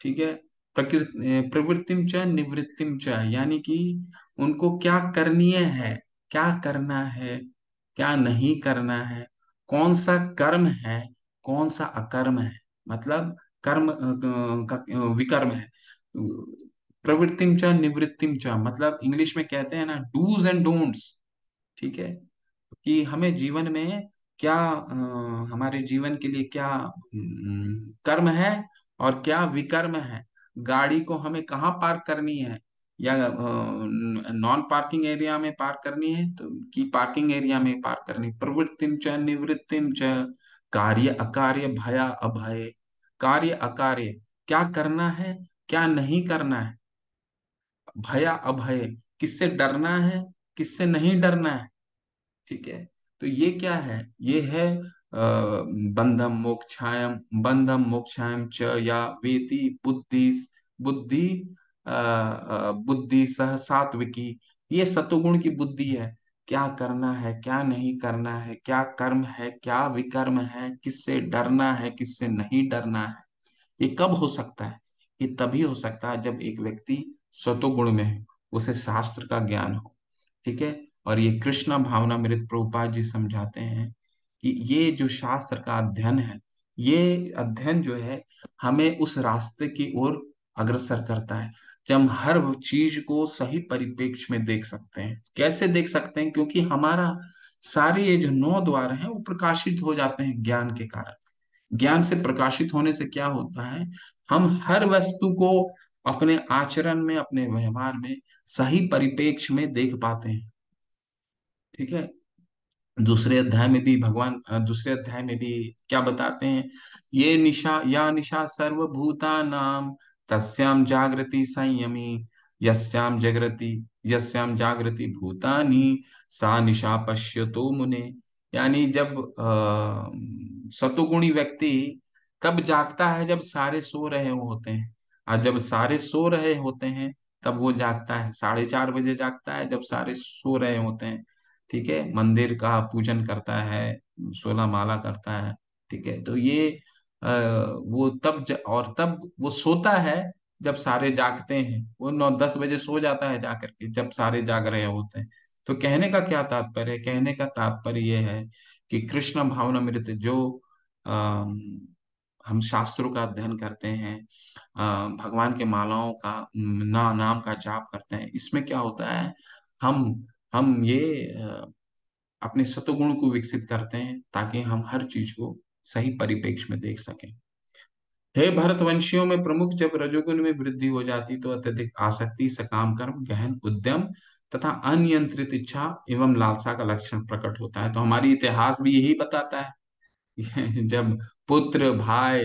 ठीक है? प्रवृत्तिम च निवृत्तिम च, यानी कि उनको क्या करनीय है, क्या करना है, क्या नहीं करना है, कौन सा कर्म है, कौन सा अकर्म है मतलब कर्म का विकर्म है। प्रवृत्तिम च निवृत्तिम च मतलब इंग्लिश में कहते हैं ना डूज एंड डोंट्स ठीक है? कि हमें जीवन में क्या हमारे जीवन के लिए क्या कर्म है और क्या विकर्म है। गाड़ी को हमें कहाँ पार्क करनी है? या नॉन पार्किंग एरिया में पार्क करनी है? तो की पार्किंग एरिया में पार्क करनी। प्रवृत्तिम च निवृत्तिम च, कार्य अकार्य भया अभय। कार्य अकार्य, क्या करना है, क्या नहीं करना है? भया अभय, किससे डरना है, किससे नहीं डरना है? ठीक है? तो ये क्या है? ये है बंधम मोक्षायम बंधम मोक्षायम च या वेति बुद्धि बुद्धि बुद्धि सह सात्विकी। ये सतोगुण की बुद्धि है। क्या करना है, क्या नहीं करना है, क्या कर्म है, क्या विकर्म है, किससे डरना है, किससे नहीं डरना है, ये कब हो सकता है? ये तभी हो सकता है जब एक व्यक्ति सतोगुण में है, उसे शास्त्र का ज्ञान हो। ठीक है? और ये कृष्ण भावना मृत प्रभुपाद जी समझाते हैं ये जो शास्त्र का अध्ययन है, ये अध्ययन जो है हमें उस रास्ते की ओर अग्रसर करता है जब हम हर चीज़ को सही परिप्रेक्ष्य में देख सकते हैं। कैसे देख सकते हैं? क्योंकि हमारा सारे ये जो नौ द्वार हैं, वो प्रकाशित हो जाते हैं ज्ञान के कारण। ज्ञान से प्रकाशित होने से क्या होता है? हम हर वस्तु को अपने आचरण में, अपने व्यवहार में सही परिप्रेक्ष्य में देख पाते हैं। ठीक है? दूसरे अध्याय में भी भगवान दूसरे अध्याय में भी क्या बताते हैं? ये निशा, या निशा सर्वभूता नाम तस्याम जागृति संयमी यस्याम जगृति यस्याम जागृति भूतानी, सा निशा पश्यतो मुने। यानी जब सतुगुणी व्यक्ति कब जागता है जब सारे सो रहे होते हैं। और जब सारे सो रहे होते हैं, तब वो जागता है। साढ़े चार बजे जागता है जब सारे सो रहे होते हैं। ठीक है? मंदिर का पूजन करता है सोलह माला करता है ठीक है? तो ये आ, वो तब ज, और तब वो सोता है जब सारे जागते हैं। वो नौ दस बजे सो जाता है जाकर के जब सारे जाग रहे होते हैं। तो कहने का क्या तात्पर्य है? कहने का तात्पर्य यह है कि कृष्ण भावनामृत जो आ, हम शास्त्रों का अध्ययन करते हैं आ, भगवान के मालाओं का ना नाम का जाप करते हैं इसमें क्या होता है? हम हम ये अपने सतोगुण को विकसित करते हैं ताकि हम हर चीज़ को सही परिप्रेक्ष्य में देख सकें। हे भरतवंशियों में प्रमुख जब रजोगुण में वृद्धि हो जाती तो अत्यधिक आसक्ति, सकाम, कर्म, गहन, उद्यम तथा अनियंत्रित इच्छा एवं लालसा का लक्षण प्रकट होता है। तो हमारी इतिहास भी यही बताता है जब पुत्र, भाई,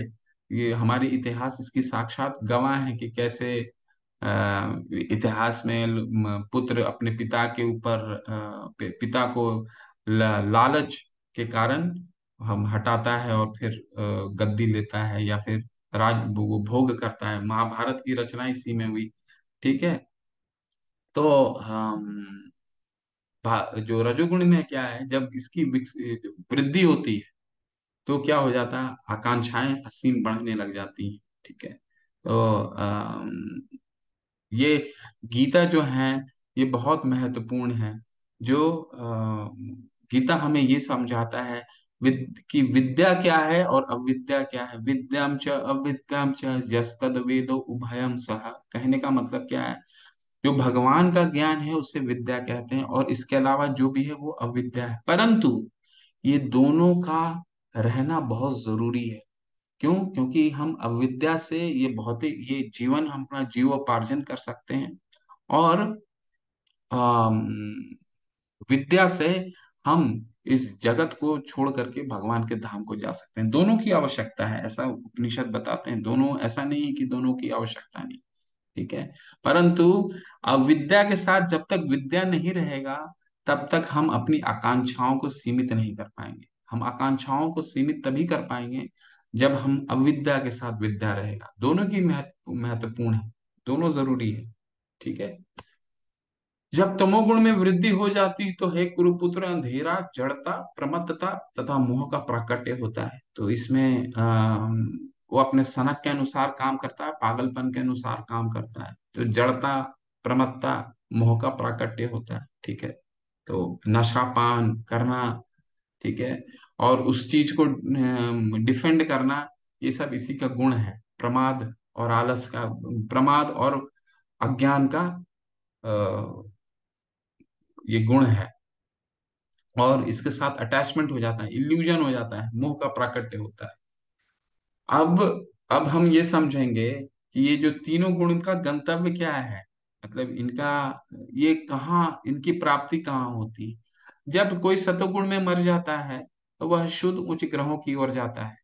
ये हमारी इतिहास इसकी साक्षात गवाह है कि कैसे इतिहास में पुत्र अपने पिता के ऊपर पिता को लालच के कारण हम हटाता है और फिर गद्दी लेता है या फिर राज, वो भोग करता है। महाभारत की रचना इसी में हुई, ठीक है? तो जो रजोगुण में क्या है, जब इसकी वृद्धि होती है तो क्या हो जाता है? आकांक्षाएँ असीम बढ़ने लग जाती हैं, ठीक है? तो ये गीता जो है, ये बहुत महत्वपूर्ण है, जो गीता हमें ये समझाता है कि विद्या क्या है और अविद्या क्या है। विद्याम च अविद्याम च वेदो उभयम सह कहने का मतलब क्या है? जो भगवान का ज्ञान है, उसे विद्या कहते हैं और इसके अलावा जो भी है, वो अविद्या है। परंतु ये दोनों का रहना बहुत ज़रूरी है। क्यों? क्योंकि हम अविद्या से ये भौतिक ये जीवन हम अपना जीवोपार्जन कर सकते हैं। और आ, विद्या से हम इस जगत को छोड़ करके भगवान के धाम को जा सकते हैं। दोनों की आवश्यकता है ऐसा उपनिषद बताते हैं। दोनों ऐसा नहीं है कि दोनों की आवश्यकता नहीं ठीक है? परंतु अविद्या के साथ जब तक विद्या नहीं रहेगा तब तक हम अपनी आकांक्षाओं को सीमित नहीं कर पाएँगे। हम आकांक्षाओं को सीमित तभी कर पाएँगे जब हम अविद्या के साथ विद्या रहेगा। दोनों की महत्व महत्वपूर्ण है। दोनों ज़रूरी है। ठीक है? जब तमोगुण में वृद्धि हो जाती तो हे कुरुपुत्र अंधेरा जड़ता प्रमत्तता तथा मोह का प्राकट्य होता है। तो इसमें आ, वो अपने सनक के अनुसार काम करता है पागलपन के अनुसार काम करता है। तो जड़ता प्रमत्ता मोह का प्राकट्य होता है। ठीक है? तो नशा पान करना ठीक है? और उस चीज़ को डिफेंड करना, ये सब इसी का गुण है। प्रमाद और आलस का, प्रमाद और अज्ञान का ये गुण है। और इसके साथ अटैचमेंट हो जाता है इल्यूजन हो जाता है, मोह का प्राकट्य होता है। अब अब हम ये समझेंगे कि ये जो तीनों गुण का गंतव्य क्या है? मतलब इनका, ये कहाँ, इनकी प्राप्ति कहाँ होती? जब कोई सतोगुण में मर जाता है तो वह शुद्ध उच्च ग्रहों की ओर जाता है।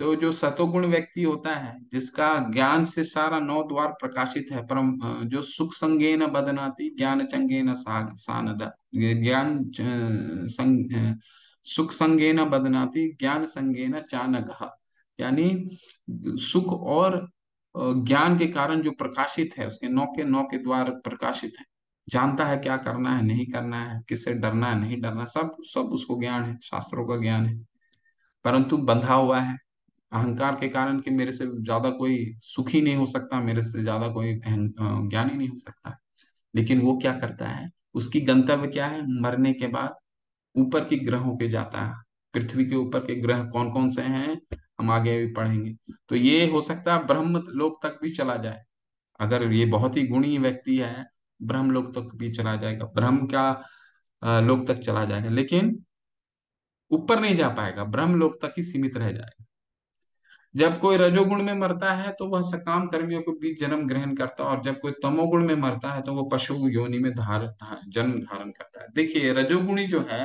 तो जो सतोगुण व्यक्ति होता है जिसका ज्ञान से सारा नौ द्वार प्रकाशित है परम जो सुख संगेन बदनाती ज्ञान चंगेन सा, सानद ज्ञान संग सुख संगेन बदनाती ज्ञान संगेन चानघ। यानी सुख और ज्ञान के कारण जो प्रकाशित है उसके नौ के नौ के द्वार प्रकाशित है। जानता है क्या करना है, नहीं करना है, किससे डरना है, नहीं डरना सब सब उसको ज्ञान है, शास्त्रों का ज्ञान है। परंतु बंधा हुआ है, अहंकार के कारण कि मेरे से ज़्यादा कोई सुखी नहीं हो सकता, मेरे से ज़्यादा कोई ज्ञानी नहीं हो सकता। लेकिन वो क्या करता है, उसकी गंतव्य क्या है, मरने के बाद ऊपर के ग्रहों के जाता है। पृथ्वी के ऊपर के ग्रह कौन कौन से हैं, हम आगे भी पढ़ेंगे। तो ये हो सकता है ब्रह्म लोक तक भी चला जाए। अगर ये बहुत ही गुणी व्यक्ति है ब्रह्म लोक तक भी चला जाएगा। ब्रह्म का अ, लोक तक चला जाएगा लेकिन ऊपर नहीं जा पाएगा। ब्रह्म लोक तक ही सीमित रह जाएगा। जब कोई रजोगुण में मरता है तो वह सकाम कर्मियों के बीच जन्म ग्रहण करता है और जब कोई तमोगुण में मरता है तो वह पशु योनि में धार जन्म धारण करता है। देखिए रजोगुणी जो है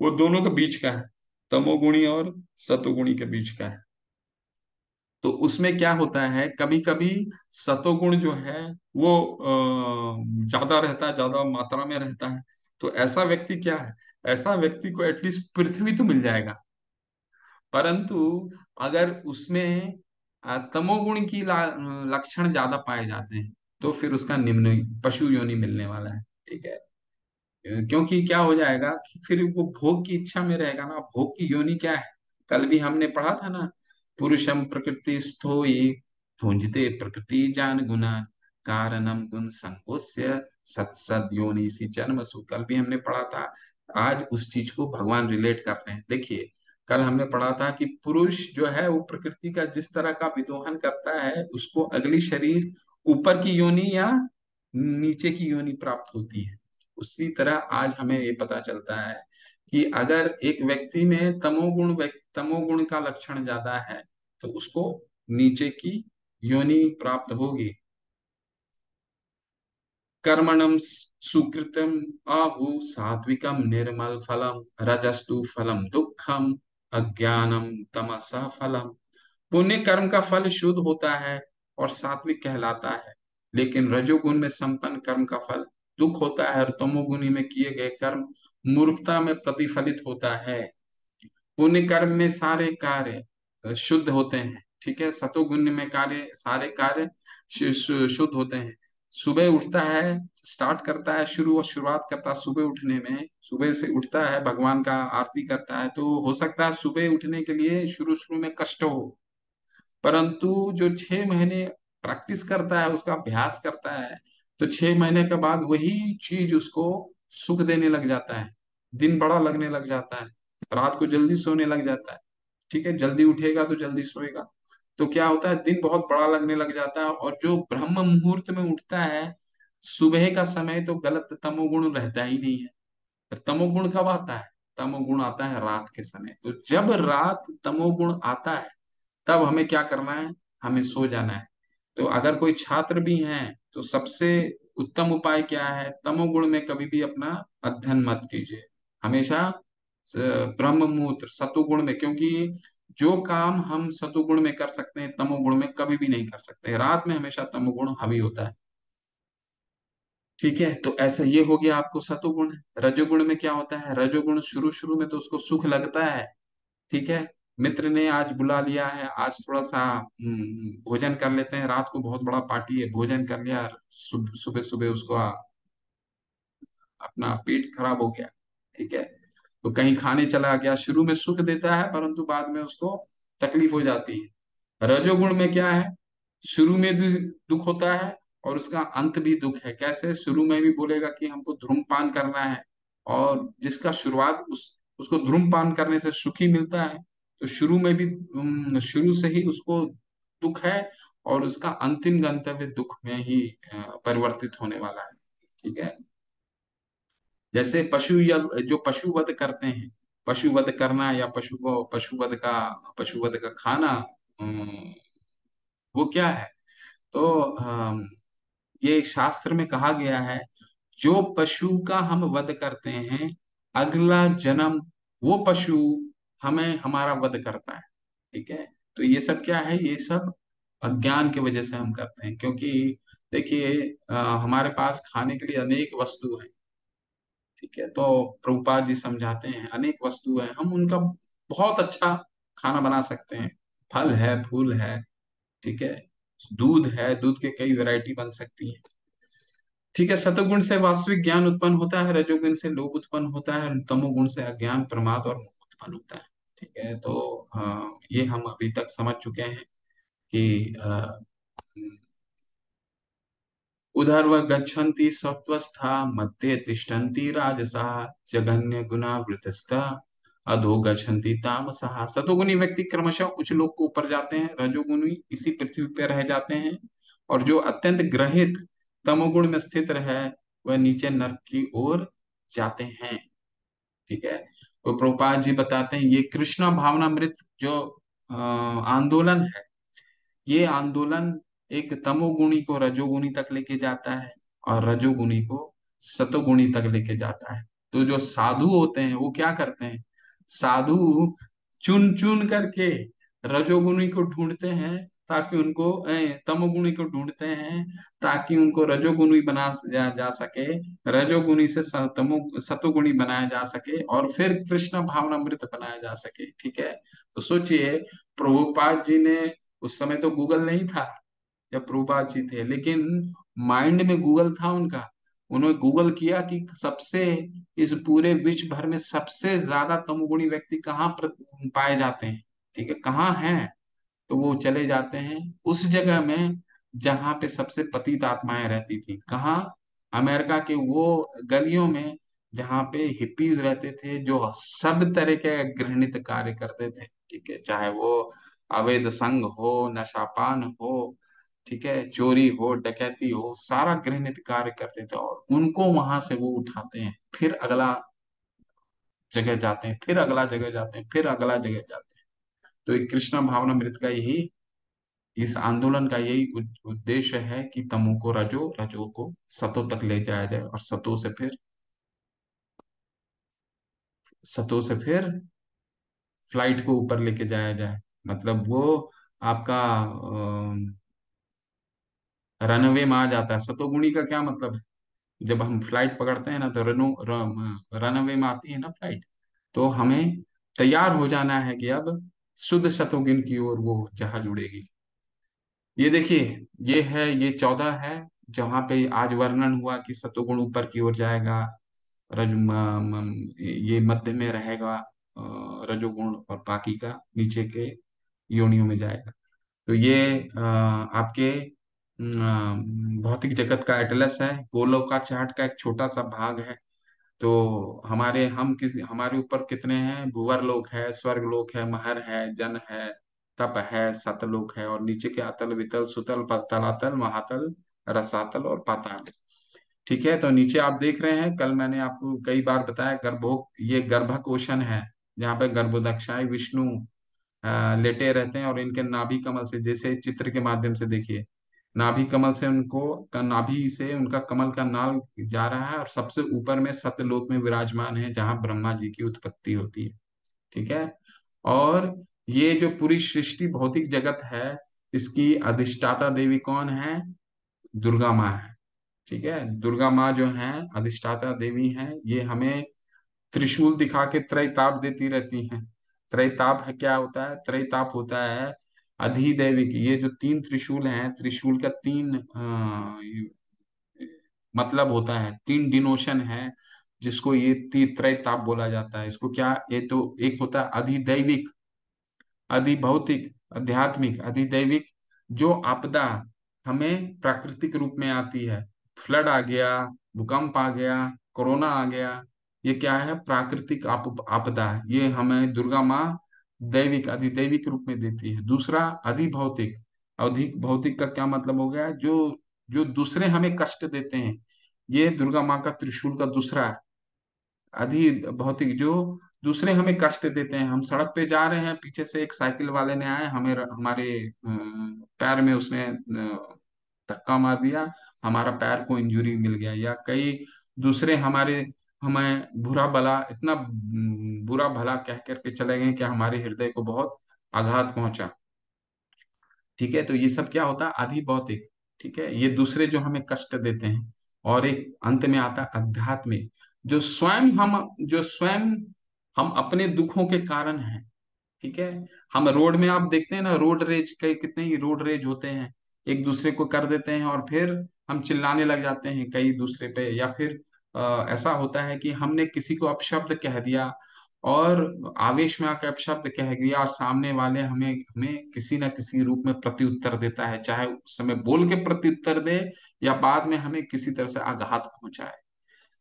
वो दोनों के बीच का है। तमोगुणी और सतोगुणी के बीच का है। तो उसमें क्या होता है कभी कभी सतोगुण जो है, वो ज़्यादा रहता है, ज़्यादा मात्रा में रहता है। तो ऐसा व्यक्ति क्या है, ऐसा व्यक्ति को एटलीस्ट पृथ्वी तो मिल जाएगा। परंतु अगर उसमें तमोगुण की लक्षण ज़्यादा पाए जाते हैं तो फिर उसका निम्न पशु योनि मिलने वाला है, ठीक है? क्योंकि क्या हो जाएगा कि फिर वो भोग की इच्छा में रहेगा ना। भोग की योनि क्या है? कल भी हमने पढ़ा था ना पुरुषम प्रकृति स्थोई भुंजते प्रकृति जान गुना कारणम गुण संकोस्य सत सद योनि सी कल भी हमने पढ़ा था। आज उस चीज़ को भगवान रिलेट कर रहे हैं। देखिए, कल हमने पढ़ा था कि पुरुष जो है, वो प्रकृति का जिस तरह का विदोहन करता है, उसको अगली शरीर ऊपर की योनि या नीचे की योनि प्राप्त होती है। उसी तरह आज हमें ये पता चलता है कि अगर एक व्यक्ति में तमोगुण व्यक्- तमोगुण का लक्षण ज़्यादा है तो उसको नीचे की योनि प्राप्त होगी। कर्मणम सुकृतम आहु सात्विकम निर्मल फलम, रजस्तु फलम दुखम अज्ञानम तमस फलम। पुण्य कर्म का फल शुद्ध होता है और सात्विक कहलाता है, लेकिन रजोगुण में संपन्न कर्म का फल दुख होता है और तमोगुणी में किए गए कर्म मूर्खता में प्रतिफलित होता है। पुण्य कर्म में सारे कार्य शुद्ध होते हैं, ठीक है? सतोगुण में कार्य, सारे कार्य शुद्ध होते हैं। सुबह उठता है स्टार्ट करता है शुरू और शुरुआत करता है सुबह उठने में। सुबह से उठता है, भगवान का आरती करता है तो हो सकता है सुबह उठने के लिए शुरू शुरू में कष्ट हो। परंतु जो छह महीने प्रैक्टिस करता है, उसका अभ्यास करता है तो छह महीने के बाद वही चीज़ उसको सुख देने लग जाता है, दिन बड़ा लगने लग जाता है। रात को जल्दी सोने लग जाता है। ठीक है? जल्दी उठेगा तो जल्दी सोएगा। तो क्या होता है? दिन बहुत बड़ा लगने लग जाता है और जो ब्रह्म मुहूर्त में उठता है, सुबह का समय तो गलत तमोगुण रहता ही नहीं है। तमोगुण कब आता है? तमोगुण आता है रात के समय। तो जब रात तमोगुण आता है, तब हमें क्या करना है? हमें सो जाना है। तो अगर कोई छात्र भी हैं तो सबसे उत्तम उपाय क्या है? तमोगुण में कभी भी अपना अध्ययन मत कीजिए। हमेशा ब्रह्म मूत्र सतुगुण में क्योंकि जो काम हम सतुगुण में कर सकते हैं तमोगुण में कभी भी नहीं कर सकते रात में हमेशा तमोगुण हावी होता है। ठीक है? तो ऐसा ये हो गया आपको सतुगुण। रजोगुण में क्या होता है? रजोगुण शुरू शुरू में तो उसको सुख लगता है। ठीक है? मित्र ने आज बुला लिया है। आज थोड़ा सा हम्म, भोजन कर लेते हैं। रात को बहुत बड़ा पार्टी है। भोजन कर लिया सुबह सुबह उसको अपना पेट खराब हो गया। ठीक है? तो कहीं खाने चला गया, शुरू में सुख देता है, परंतु बाद में उसको तकलीफ़ हो जाती है। रजोगुण में क्या है? शुरू में दुख होता है और उसका अंत भी दुख है। कैसे? शुरू में भी बोलेगा कि हमको धूम्रपान करना है और जिसका शुरुआत उस, उसको धूम्रपान करने से सुखी मिलता है तो शुरू में भी शुरू से ही उसको दुख है और उसका अंतिम गंतव्य दुख में ही परिवर्तित होने वाला है। ठीक है? जैसे पशु या जो पशु वध करते हैं पशु वध करना या पशु को पशु वध का पशु वध का खाना अम, वो क्या है? तो ये शास्त्र में कहा गया है जो पशु का हम वध करते हैं अगला जन्म वो पशु हमें हमारा वध करता है ठीक है? तो ये सब क्या है? ये सब अज्ञान की वजह से हम करते हैं क्योंकि देखिए हमारे पास खाने के लिए अनेक वस्तु है। ठीक है तो प्रभुपाद जी समझाते हैं, अनेक वस्तु है, हम उनका बहुत अच्छा खाना बना सकते हैं। फल है, फूल है, ठीक है, दूध है, दूध के कई वैरायटी बन सकती है। ठीक है, सतोगुण से वास्तविक ज्ञान उत्पन्न होता है, रजोगुण से लोभ उत्पन्न होता है तमोगुण से अज्ञान, प्रमाद और मोह उत्पन्न होता है। ठीक है तो ये हम अभी तक समझ चुके हैं कि उधर वह गच्छन्ति सत्वस्था मध्ये तिष्ठन्ति राजसाः, जघन्य गुना वृतस्था अधो गच्छन्ति तामसाः। सतोगुणी व्यक्ति क्रमशः उच्च लोक को ऊपर जाते हैं, रजोगुणी इसी पृथ्वी पर रह जाते हैं, और जो अत्यंत ग्रहित तमोगुण में स्थित रहे, वह नीचे नरक की ओर जाते हैं। ठीक है? तो प्रभुपाद जी बताते हैं, ये कृष्णा भावनामृत जो आंदोलन है, ये आंदोलन एक तमोगुणी को रजोगुणी तक लेके जाता है और रजोगुणी को सतोगुणी तक लेके जाता है। तो जो साधु होते हैं वो क्या करते हैं? साधु चुन चुन करके रजोगुणी को ढूंढते हैं ताकि उनको तमोगुणी को ढूंढते हैं ताकि उनको रजोगुणी बना जा, जा सके रजोगुणी से तमो सतोगुणी बनाया जा सके और फिर कृष्ण भावना भावनामृत बनाया जा सके ठीक है? तो सोचिए प्रभुपाद जी ने उस समय तो गूगल नहीं था। जब प्रभुपाद जी थे लेकिन माइंड में गूगल था उनका। उन्होंने गूगल किया कि सबसे, इस पूरे विश्व भर में सबसे ज़्यादा तमोगुणी व्यक्ति कहाँ पाए जाते हैं? ठीक है, कहाँ हैं? तो वो चले जाते हैं उस जगह में जहाँ पे सबसे पतित आत्माएँ रहती थी। कहाँ? अमेरिका के वो गलियों में जहाँ पे हिप्पीज रहते थे, जो सब तरह के घृणित कार्य करते थे। ठीक है, चाहे वो अवैध संग हो, नशापान हो ठीक है, चोरी हो, डकैती हो, सारा घृणित कार्य करते थे और उनको वहाँ से वो उठाते हैं, फिर अगला जगह जाते हैं, फिर अगला जगह जाते हैं, फिर अगला जगह जाते हैं। तो ये कृष्णा भावना मृत का यही, इस आंदोलन का यही उद्देश्य है कि तमो को रजो रजो को सतो तक ले जाया जाए और सतो से फिर, सतो से फिर फ़्लाइट को ऊपर लेके जाया जाए। मतलब वो आपका रनवे में आ जाता है। सतोगुणी का क्या मतलब है? जब हम फ़्लाइट पकड़ते हैं ना तो रनो रनवे में आती है ना फ़्लाइट तो हमें तैयार हो जाना है कि अब शुद्ध सतोगुण की ओर वो जहाज़ उड़ेगी। ये देखिए, ये है, ये चौदह है, जहाँ पे आज वर्णन हुआ कि सतोगुण ऊपर की ओर जाएगा, रज ये मध्य में रहेगा रजोगुण और बाकी का नीचे के योनियों में जाएगा। तो ये आपके भौतिक जगत का एटलस है, गोलोक का चार्ट का एक छोटा सा भाग है। तो हमारे, हम किस, हमारे ऊपर कितने हैं? भूवर लोक है, स्वर्ग लोक है, महर है, जन है, तप है, सतलोक है और नीचे के अतल, वितल, सुतल, प- तलातल, महातल, रसातल और पाताल। ठीक है तो नीचे आप देख रहे हैं, कल मैंने आपको कई बार बताया गर्भो ये गर्भक ओशन है, जहाँ पे गर्भोदक्षाएँ, विष्णु लेटे रहते हैं और इनके नाभि कमल से, जैसे चित्र के माध्यम से देखिए नाभि कमल से उनको नाभि से उनका कमल का नाल जा रहा है और सबसे ऊपर में सत्यलोक में विराजमान है, जहाँ ब्रह्मा जी की उत्पत्ति होती है। ठीक है? और ये जो पूरी सृष्टि भौतिक जगत है, इसकी अधिष्ठाता देवी कौन है? दुर्गा माँ है। ठीक है? दुर्गा माँ जो है, अधिष्ठाता देवी है। ये हमें त्रिशूल दिखा के त्रैताप देती रहती हैं। त्रैताप क्या होता है? त्रैताप होता है अधिदैविक ये जो तीन त्रिशूल हैं त्रिशूल का तीन अ, मतलब होता है तीन डिनोशन है जिसको ये ती त्रैताप बोला जाता है। इसको क्या ये तो एक होता है अधिदैविक अधिभौतिक आध्यात्मिक अधिदैविक जो आपदा हमें प्राकृतिक रूप में आती है। फ्लड आ गया भूकंप आ गया कोरोना आ गया ये क्या है? प्राकृतिक आप, आपदा ये हमें दुर्गा माँ दैविक अधिदैविक रूप में देती है। दूसरा अधिभौतिक अधिक भौतिक का क्या मतलब हो गया? जो जो दूसरे हमें कष्ट देते हैं। ये दुर्गा माँ का त्रिशूल का दूसरा आदि भौतिक जो दूसरे हमें कष्ट देते हैं। हम सड़क पे जा रहे हैं पीछे से एक साइकिल वाले ने आए हमें हमारे अ, पैर में उसने धक्का मार दिया। हमारा पैर को इंजरी मिल गया या कई दूसरे हमारे हमें बुरा भला, इतना बुरा भला कह करके चले गए कि हमारे हृदय को बहुत आघात पहुँचा। ठीक है? तो ये सब क्या होता? है आधि भौतिक। ठीक है? ये दूसरे जो हमें कष्ट देते हैं और एक अंत में आता अध्यात्मिक। जो स्वयं हम, जो स्वयं हम अपने दुखों के कारण हैं। ठीक है? हम रोड में आप देखते हैं ना, रोड रेज कई कितने ही रोड रेज होते हैं। एक दूसरे को कर देते हैं और फिर हम चिल्लाने लग जाते हैं कई दूसरे पे या फिर ऐसा होता है कि हमने किसी को अपशब्द कह दिया और आवेश में आकर अपशब्द कह दिया और सामने वाले हमें हमें किसी ना किसी रूप में प्रत्युत्तर देता है, चाहे उस समय बोल के प्रत्युत्तर दे या बाद में हमें किसी तरह से आघात पहुँचाए।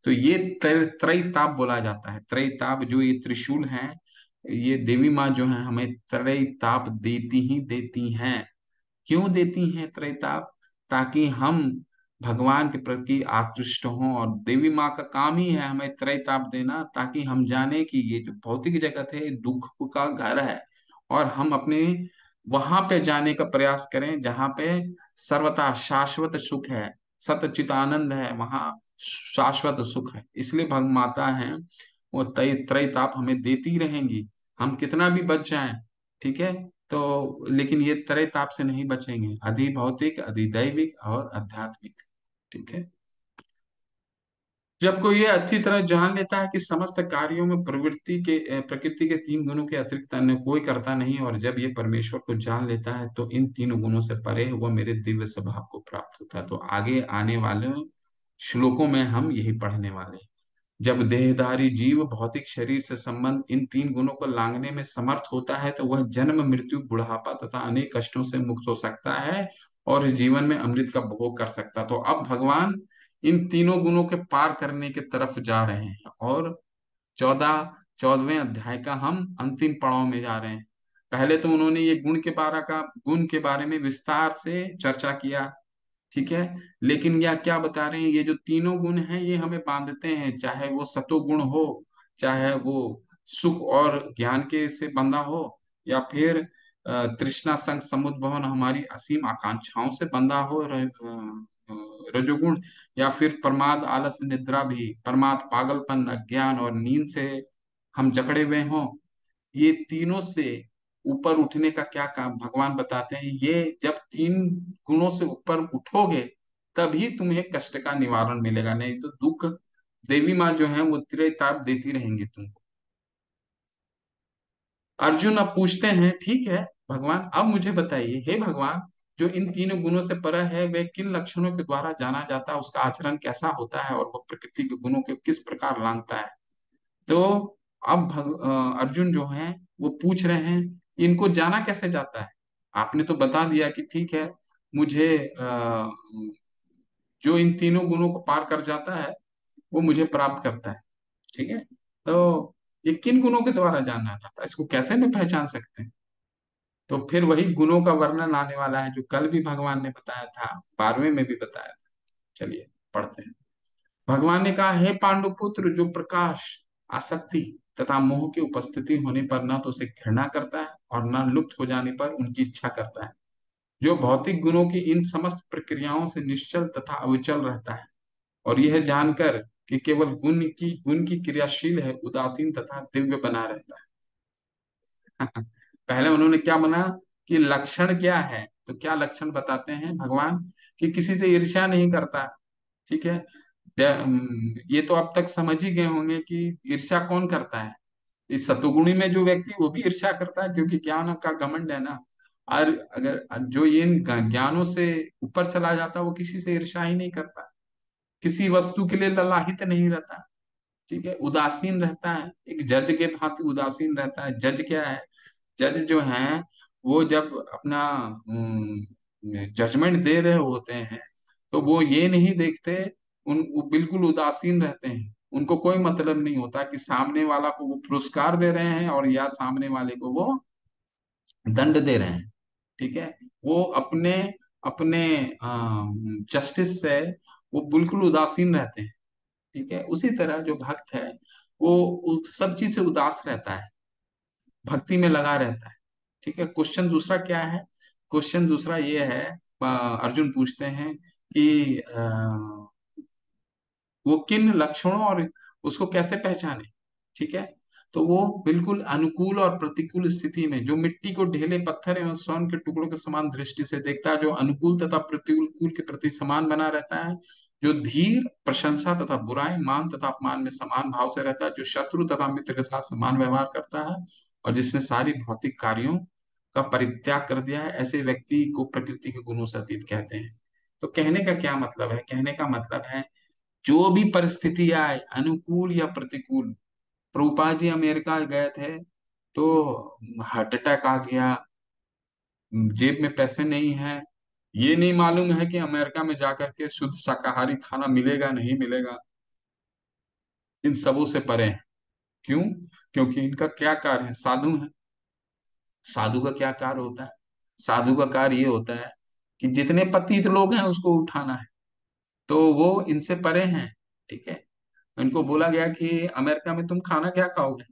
तो ये त्रैताप बोला जाता है। त्रैताप जो ये त्रिशूल हैं, ये देवी माँ जो है, हमें त्रैताप देती ही देती हैं। क्यों देती हैं त्रैताप? ताकि हम भगवान के प्रति आकृष्ट हों और देवी माँ का काम ही है हमें त्रैताप देना ताकि हम जाने कि ये जो भौतिक जगत है दुख का घर है और हम अपने वहाँ पे जाने का प्रयास करें जहाँ पे सर्वथा शाश्वत सुख है, सतचित आनंद है, वहाँ शाश्वत सुख है। इसलिए भग माता है, वो तय त्रैताप हमें देती रहेंगी। हम कितना भी बच जाए, ठीक है? तो लेकिन ये त्रय ताप से नहीं बचेंगे। अधि भौतिक अधिदैविक और आध्यात्मिक। ठीक है? जब कोई ये अच्छी तरह जान लेता है कि समस्त कार्यों में प्रवृत्ति के प्रकृति के तीन गुणों के अतिरिक्त अन्य कोई करता नहीं और जब ये परमेश्वर को जान लेता है तो इन तीनों गुणों से परे वह मेरे दिव्य स्वभाव को प्राप्त होता है। तो आगे आने वाले श्लोकों में हम यही पढ़ने वाले हैं। जब देहधारी जीव भौतिक शरीर से संबंध इन तीन गुणों को लांघने में समर्थ होता है तो वह जन्म, मृत्यु, बुढ़ापा तथा अनेक कष्टों से मुक्त हो सकता है और इस जीवन में अमृत का भोग कर सकता। तो अब भगवान इन तीनों गुणों के पार करने की तरफ़ जा रहे हैं और चौदह, चौदहवें अध्याय का हम अंतिम पड़ाव में जा रहे हैं। पहले तो उन्होंने ये गुण के बारे का, गुण के बारे में विस्तार से चर्चा किया, ठीक है? लेकिन यह क्या बता रहे हैं? ये जो तीनों गुण हैं, ये हमें बांधते हैं, चाहे वो सतो गुण हो, चाहे वो सुख और ज्ञान के से बंधा हो, या फिर तृष्णा संग समुद्भवन हमारी असीम आकांक्षाओं से बंधा हो रजोगुण या फिर प्रमाद आलस निद्रा भी, प्रमाद पागलपन, अज्ञान और नींद से हम जकड़े हुए हों। ये तीनों से ऊपर उठने का क्या काम भगवान बताते हैं? ये जब तीन गुणों से ऊपर उठोगे, तभी तुम्हें कष्ट का निवारण मिलेगा, नहीं तो दुख देवी माँ जो है, वो त्रिताप देती रहेंगी तुमको। अर्जुन अब पूछते हैं, ठीक है? भगवान अब मुझे बताइए हे भगवान जो इन तीनों गुणों से पर है वे किन लक्षणों के द्वारा जाना जाता है? उसका आचरण कैसा होता है और वह प्रकृति के गुणों के किस प्रकार लांगता है? तो अब भग, अर्जुन जो है वो पूछ रहे हैं इनको जाना कैसे जाता है? आपने तो बता दिया कि ठीक है मुझे जो इन तीनों गुणों को पार कर जाता है वो मुझे प्राप्त करता है। ठीक है? तो ये किन गुणों के द्वारा जाना जाता है? इसको कैसे में पहचान सकते हैं। तो फिर वही गुणों का वर्णन आने वाला है, जो कल भी भगवान ने बताया था, बारहवें में भी बताया था। चलिए, पढ़ते हैं। भगवान ने कहा, हे पांडुपुत्र, जो प्रकाश, आसक्ति तथा मोह की उपस्थिति होने पर न तो उसे घृणा करता है और न लुप्त हो जाने पर उनकी इच्छा करता है। जो भौतिक गुणों की इन समस्त प्रक्रियाओं से निश्चल तथा अविचल रहता है, और यह जानकर कि केवल गुण की गुण की क्रियाशील है, उदासीन तथा दिव्य बना रहता है। पहले उन्होंने क्या बना कि लक्षण क्या है? तो क्या लक्षण बताते हैं भगवान? कि किसी से ईर्ष्या नहीं करता, ठीक है? ये तो अब तक समझ ही गए होंगे कि ईर्ष्या कौन करता है? इस सतुगुणी में जो व्यक्ति, वो भी ईर्ष्या करता है, क्योंकि ज्ञान का घमंड है ना। और अगर जो इन ज्ञानों से ऊपर चला जाता, वो किसी से ईर्ष्या ही नहीं करता। किसी वस्तु के लिए ललाहित नहीं रहता, ठीक है? उदासीन रहता है। एक जज के भांति उदासीन रहता है। जज क्या है? जज जो है, वो जब अपना जजमेंट दे रहे होते हैं तो वो ये नहीं देखते, उन बिल्कुल उदासीन रहते हैं। उनको कोई मतलब नहीं होता कि सामने वाला को वो पुरस्कार दे रहे हैं और या सामने वाले को वो दंड दे रहे हैं, ठीक है? वो अपने अपने जस्टिस से वो बिल्कुल उदासीन रहते हैं, ठीक है? उसी तरह जो भक्त है, वो सब चीज़ से उदास रहता है। भक्ति में लगा रहता है। ठीक है क्वेश्चन दूसरा क्या है? क्वेश्चन दूसरा ये है अर्जुन पूछते हैं कि अ, वो किन लक्षणों और उसको कैसे पहचाने? ठीक है तो वो बिल्कुल अनुकूल और प्रतिकूल स्थिति में जो मिट्टी को ढेले पत्थर एवं स्वर्ण के टुकड़ों के समान दृष्टि से देखता है जो अनुकूल तथा प्रतिकूल के प्रति समान बना रहता है जो धीर प्रशंसा तथा बुराई मान तथा अपमान में समान भाव से रहता है जो शत्रु तथा मित्र के साथ समान व्यवहार करता है और जिसने सारी भौतिक कार्यों का परित्याग कर दिया है, ऐसे व्यक्ति को प्रकृति के गुणों से अतीत कहते हैं। तो कहने का क्या मतलब है? कहने का मतलब है, जो भी परिस्थिति आए, अनुकूल या प्रतिकूल, प्रभुपाद जी अमेरिका गए थे तो हार्ट अटैक आ गया, जेब में पैसे नहीं है। ये नहीं मालूम है कि अमेरिका में जाकर के शुद्ध शाकाहारी खाना मिलेगा, नहीं मिलेगा। इन सबों से परे क्यों? क्योंकि इनका क्या कार्य है? साधु है। साधु का क्या कार्य होता है? साधु का कार्य ये होता है कि जितने पतित लोग हैं, उसको उठाना है। तो वो इनसे परे हैं, ठीक है? इनको बोला गया कि अमेरिका में तुम खाना क्या खाओगे?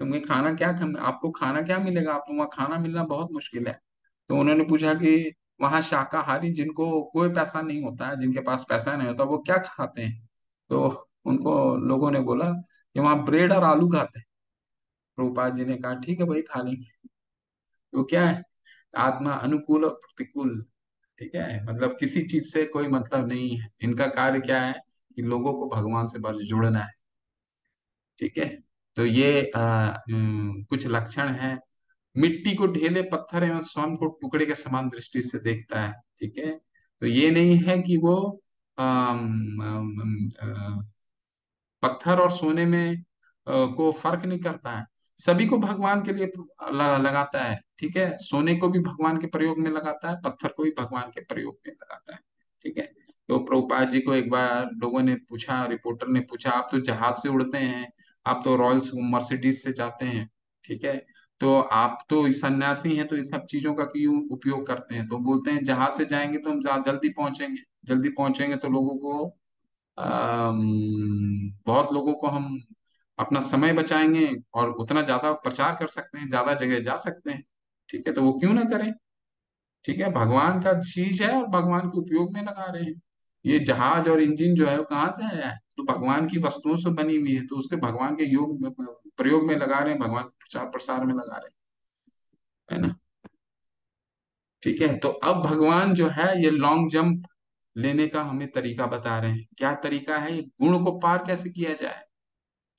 तुम्हें खाना क्या आपको खाना क्या मिलेगा? आपको वहाँ खाना मिलना बहुत मुश्किल है। तो उन्होंने पूछा कि वहाँ शाकाहारी जिनको कोई पैसा नहीं होता है जिनके पास पैसा नहीं होता, वो क्या खाते हैं? तो उनको लोगों ने बोला कि वहाँ ब्रेड और आलू खाते हैं। प्रभुपाद जी ने कहा ठीक है भाई खा लेंगे। वो क्या है? आत्मा अनुकूल और प्रतिकूल ठीक है? मतलब किसी चीज़ से कोई मतलब नहीं है। इनका कार्य क्या है? कि लोगों को भगवान से बस जुड़ना है ठीक है? तो ये आ, कुछ लक्षण है। मिट्टी को ढेले पत्थर एवं स्वयं को टुकड़े के समान दृष्टि से देखता है ठीक है? तो ये नहीं है कि वो अम, अ, पत्थर और सोने में को फ़र्क नहीं करता है। सभी को भगवान के लिए लगाता है ठीक है? सोने को भी भगवान के प्रयोग में लगाता है पत्थर को भी भगवान के प्रयोग में लगाता है ठीक है? तो प्रभुपाद जी को एक बार लोगों ने पूछा रिपोर्टर ने पूछा आप तो जहाज़ से उड़ते हैं आप तो रॉयल्स मर्सिडीज से जाते हैं ठीक है? तो आप तो सन्यासी हैं तो इस सब चीज़ों का क्यों उपयोग करते हैं? तो बोलते हैं जहाज़ से जाएँगे तो हम जल्दी पहुँचेंगे जल्दी पहुँचेंगे तो लोगों को अम, बहुत लोगों को हम अपना समय बचाएँगे और उतना ज़्यादा प्रचार कर सकते हैं, ज़्यादा जगह जा सकते हैं। ठीक है तो वो क्यों ना करें? ठीक है, भगवान का चीज़ है और भगवान के उपयोग में लगा रहे हैं। ये जहाज़ और इंजन जो है वो कहाँ से आया है? तो भगवान की वस्तुओं से बनी हुई है तो उसके भगवान के योग प्रयोग में लगा रहे हैं, भगवान के प्रचार प्रसार में लगा रहे हैं। है ना? ठीक है तो अब भगवान जो है ये लॉन्ग जंप लेने का हमें तरीका बता रहे हैं। क्या तरीका है? ये गुण को पार कैसे किया जाए?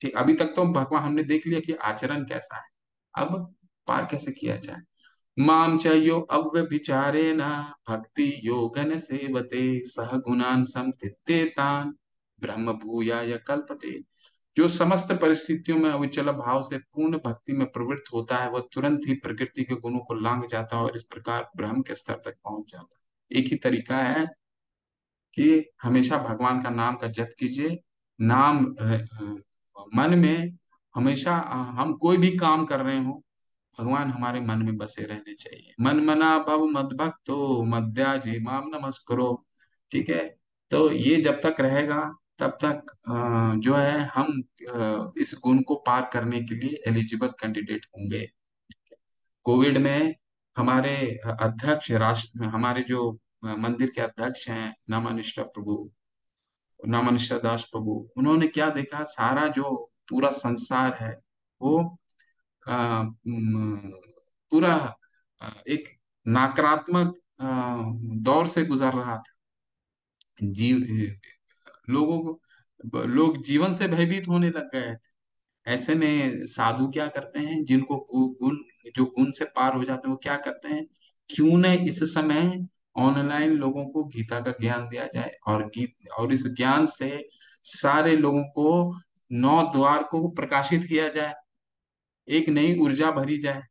ठीक अभी तक तो भगवान हमने देख लिया कि आचरण कैसा है। अब पार कैसे किया जाए? माम च यो अव्यभिचारेण भक्ति योगन सेवते सह गुणान समतित्येतान ब्रह्म भूयाय कल्पते। जो समस्त परिस्थितियों में अविचल भाव से पूर्ण भक्ति में प्रवृत्त होता है, वह तुरंत ही प्रकृति के गुणों को लांग जाता है और इस प्रकार ब्रह्म के स्तर तक पहुँच जाता है। एक ही तरीका है कि हमेशा भगवान का नाम का जप कीजिए। नाम मन में हमेशा हम कोई भी काम कर रहे हो, भगवान हमारे मन में बसे रहने चाहिए। मन मना भव मद भक्तो मद्याजी माम नमस्करो। ठीक है? तो ये जब तक रहेगा, तब तक जो है हम इस गुण को पार करने के लिए एलिजिबल कैंडिडेट होंगे। कोविड में हमारे अध्यक्ष राष्ट्र, हमारे जो मंदिर के अध्यक्ष हैं, नामानिष्ठा प्रभु नामानिष्ठा दास प्रभु। उन्होंने क्या देखा? सारा जो पूरा संसार है, वो पूरा एक नकारात्मक दौर से गुजर रहा था। जीव लोगों को लोग जीवन से भयभीत होने लग गए थे। ऐसे में साधु क्या करते हैं? जिनको गुण, जो गुण से पार हो जाते हैं, वो क्या करते हैं? क्यों न इस समय ऑनलाइन लोगों को गीता का ज्ञान दिया जाए और गीत, और इस ज्ञान से सारे लोगों को नौ द्वार को प्रकाशित किया जाए। एक नई ऊर्जा भरी जाए,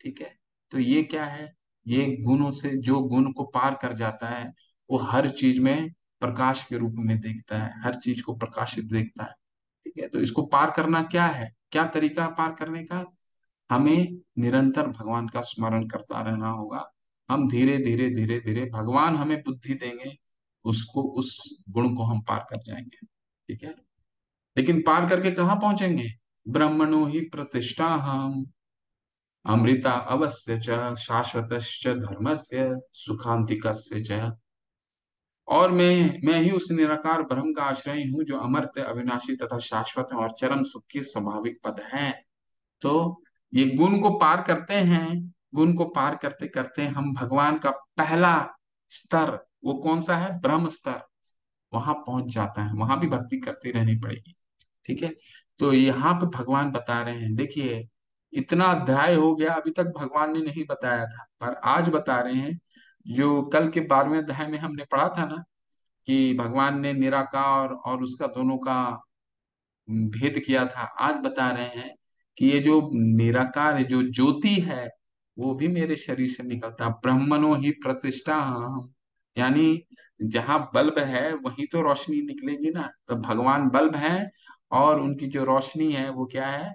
ठीक है? तो ये क्या है? ये गुणों से, जो गुण को पार कर जाता है, वो हर चीज़ में प्रकाश के रूप में देखता है, हर चीज़ को प्रकाशित देखता है, ठीक है? तो इसको पार करना क्या है? क्या तरीका पार करने का? हमें निरंतर भगवान का स्मरण करता रहना होगा। हम धीरे धीरे धीरे धीरे भगवान हमें बुद्धि देंगे, उसको, उस गुण को हम पार कर जाएँगे। ठीक है? लेकिन पार करके कहाँ पहुँचेंगे? ब्रह्मणो ही प्रतिष्ठा हम अमृता अवश्य च शाश्वत धर्मस्य सुखांतिकस्य च। और मैं मैं ही उस निराकार ब्रह्म का आश्रय हूँ, जो अमर्त्य, अविनाशी तथा शाश्वत है और चरम सुख के स्वाभाविक पद है। तो ये गुण को पार करते हैं गुण को पार करते करते हम भगवान का पहला स्तर, वो कौन सा है? ब्रह्म स्तर, वहाँ पहुँच जाता है। वहाँ भी भक्ति करती रहनी पड़ेगी। ठीक है? तो यहाँ पे भगवान बता रहे हैं, देखिए, इतना अध्याय हो गया, अभी तक भगवान ने नहीं बताया था, पर आज बता रहे हैं, जो कल के बारहवें अध्याय में हमने पढ़ा था ना, कि भगवान ने निराकार और उसका दोनों का भेद किया था, आज बता रहे हैं कि ये जो निराकार जो ज्योति है वो भी मेरे शरीर से निकलता ब्रह्मनो ही प्रतिष्ठा। हम यानी जहाँ बल्ब है, वहीं तो रोशनी निकलेगी ना। तो भगवान बल्ब है और उनकी जो रोशनी है, वो क्या है?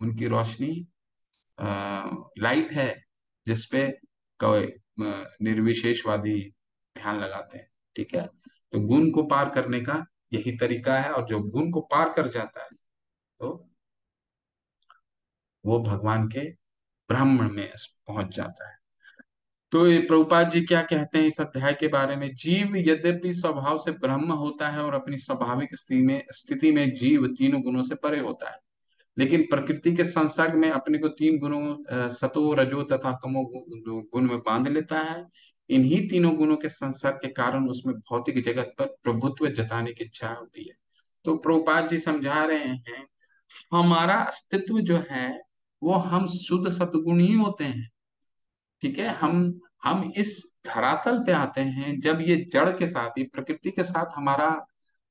उनकी रोशनी लाइट है, जिसपे निर्विशेषवादी ध्यान लगाते हैं। ठीक है? तो गुण को पार करने का यही तरीका है और जो गुण को पार कर जाता है तो वो भगवान के ब्राह्मण में पहुँच जाता है। तो ये प्रभुपाद जी क्या कहते हैं इस अध्याय के बारे में? जीव यद्यपि स्वभाव से ब्रह्म होता है और अपनी स्वाभाविक स्थिति में स्थिति में जीव तीनों गुणों से परे होता है। लेकिन प्रकृति के संसर्ग में अपने को तीन गुणों सतो, रजो तथा कमो गुण में बाँध लेता है। इन्हीं तीनों गुणों के संसर्ग के कारण उसमें भौतिक जगत पर प्रभुत्व जताने की इच्छा होती है। तो प्रभुपाद जी समझा रहे हैं, हमारा अस्तित्व जो है वो हम शुद्ध सतगुण ही होते हैं। ठीक है? हम हम इस धरातल पे आते हैं जब ये जड़ के साथ, ये प्रकृति के साथ हमारा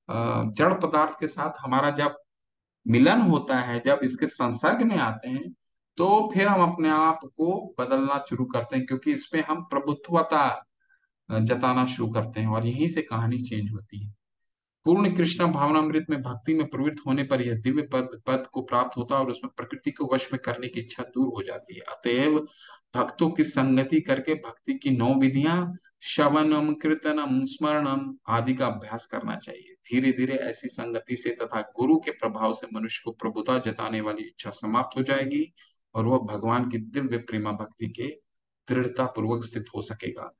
जड़ पदार्थ के साथ हमारा जब मिलन होता है, जब इसके संसर्ग में आते हैं तो फिर हम अपने आप को बदलना शुरू करते हैं क्योंकि इसमें हम प्रभुत्वता जताना शुरू करते हैं और यहीं से कहानी चेंज होती है। पूर्ण कृष्ण भावनामृत में भक्ति में प्रवृत्त होने पर यह दिव्य पद पद को प्राप्त होता है और उसमें प्रकृति को वश में करने की इच्छा दूर हो जाती है। अतएव भक्तों की संगति करके भक्ति की नौ विधियाँ, शवनम कीर्तनम स्मरणम आदि का अभ्यास करना चाहिए। धीरे धीरे ऐसी संगति से तथा गुरु के प्रभाव से मनुष्य को प्रभुता जताने वाली इच्छा समाप्त हो जाएगी और वह भगवान की दिव्य प्रेमा भक्ति के दृढ़ता पूर्वक स्थित हो सकेगा।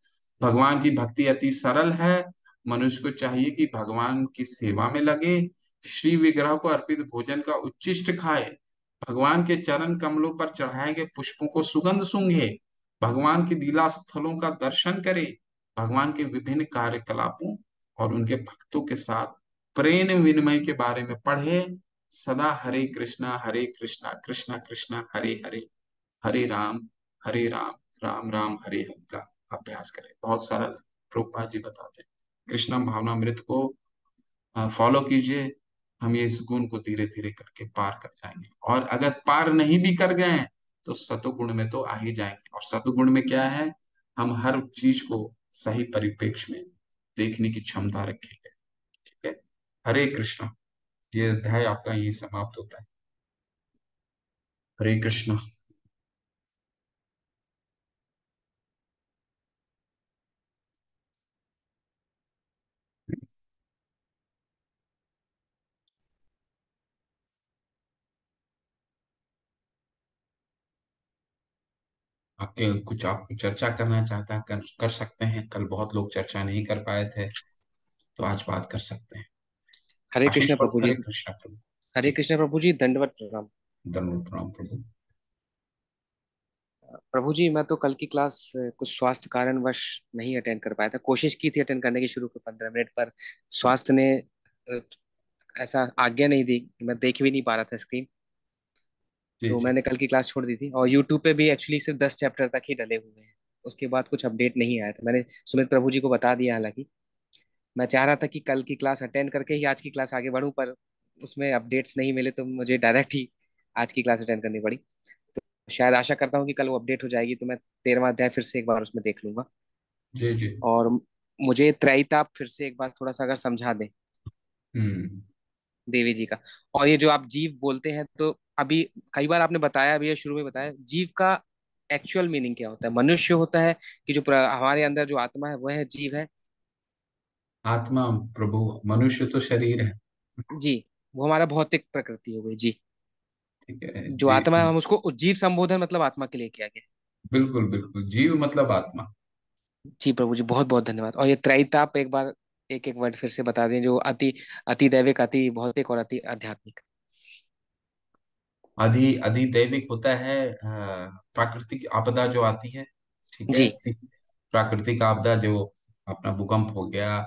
भगवान की भक्ति अति सरल है मनुष्य को चाहिए कि भगवान की सेवा में लगे, श्री विग्रह को अर्पित भोजन का उच्चिष्ट खाए, भगवान के चरण कमलों पर चढ़ाए गए पुष्पों को सुगंध सूंघे, भगवान की लीला स्थलों का दर्शन करे, भगवान के विभिन्न कार्यकलापों और उनके भक्तों के साथ प्रेम विनिमय के बारे में पढ़े। सदा हरे कृष्णा हरे कृष्णा कृष्णा कृष्णा, हरे हरे हरे राम हरे राम राम राम, हरे हरे का अभ्यास करें। बहुत सरल प्रभुपाद जी बताते हैं। कृष्णम भावनामृत को फॉलो कीजिए। हम ये गुण को धीरे धीरे करके पार कर जाएँगे। और अगर पार नहीं भी कर गए तो सतुगुण में तो आ ही जाएँगे। और सतुगुण में क्या है? हम हर चीज़ को सही परिप्रेक्ष्य में देखने की क्षमता रखेंगे। ठीक है? हरे कृष्ण। ये अध्याय आपका यही समाप्त होता है। हरे कृष्ण। आपके कुछ आप चर्चा करना चाहता कर, कर सकते हैं। कल बहुत लोग चर्चा नहीं कर पाए थे तो आज बात कर सकते हैं। हरे कृष्ण प्रभु जी। हरे कृष्ण प्रभु जी दंडवत प्रणाम। दंडवत प्रणाम प्रभु। प्रभु जी मैं तो कल की क्लास कुछ स्वास्थ्य कारणवश नहीं अटेंड कर पाया था। कोशिश की थी अटेंड करने की शुरू के पंद्रह मिनट पर। स्वास्थ्य ने ऐसा आज्ञा नहीं दी मैं देख भी नहीं पा रहा था स्क्रीन। तो मैंने कल की क्लास छोड़ दी थी और यूट्यूब पे भी एक्चुअली सिर्फ़ दस चैप्टर तक ही डले हुए हैं। उसके बाद कुछ अपडेट नहीं आया था। मैंने सुमित प्रभु जी को बता दिया हालाँकि। मैं चाह रहा था कि कल की क्लास अटेंड करके ही आज की क्लास आगे बढ़ूं पर उसमें अपडेट्स नहीं मिले तो मुझे डायरेक्ट ही आज की क्लास अटेंड करनी पड़ी। तो शायद आशा करता हूँ कि कल वो अपडेट हो जाएगी तो मैं तेरहवा अध्याय फिर से एक बार उसमें देख लूँगा। जी जी। और मुझे त्रैताप फिर से एक बार थोड़ा सा अगर समझा दें। हम्म। देवी जी का। और ये जो आप जीव बोलते हैं तो अभी कई बार आपने बताया अभी शुरू में बताया जीव का एक्चुअल मीनिंग क्या होता है? मनुष्य होता है कि जो हमारे अंदर जो आत्मा है वह है जीव है? आत्मा प्रभु मनुष्य तो शरीर है। जी वो हमारा भौतिक प्रकृति हो गई जी। ठीक है जो जी। आत्मा है हम उसको जीव संबोधन मतलब आत्मा के लिए किया गया। बिल्कुल बिल्कुल जीव मतलब आत्मा। जी प्रभु जी बहुत बहुत धन्यवाद। और ये त्रैताप एक बार एक एक वर्ड फिर से बता दें जो अति अति दैविक अति भौतिक और अति आध्यात्मिक। अधि अधिदैविक होता है प्राकृतिक आपदा जो आती है ठीक है? जी। प्राकृतिक आपदा जो अपना भूकंप हो गया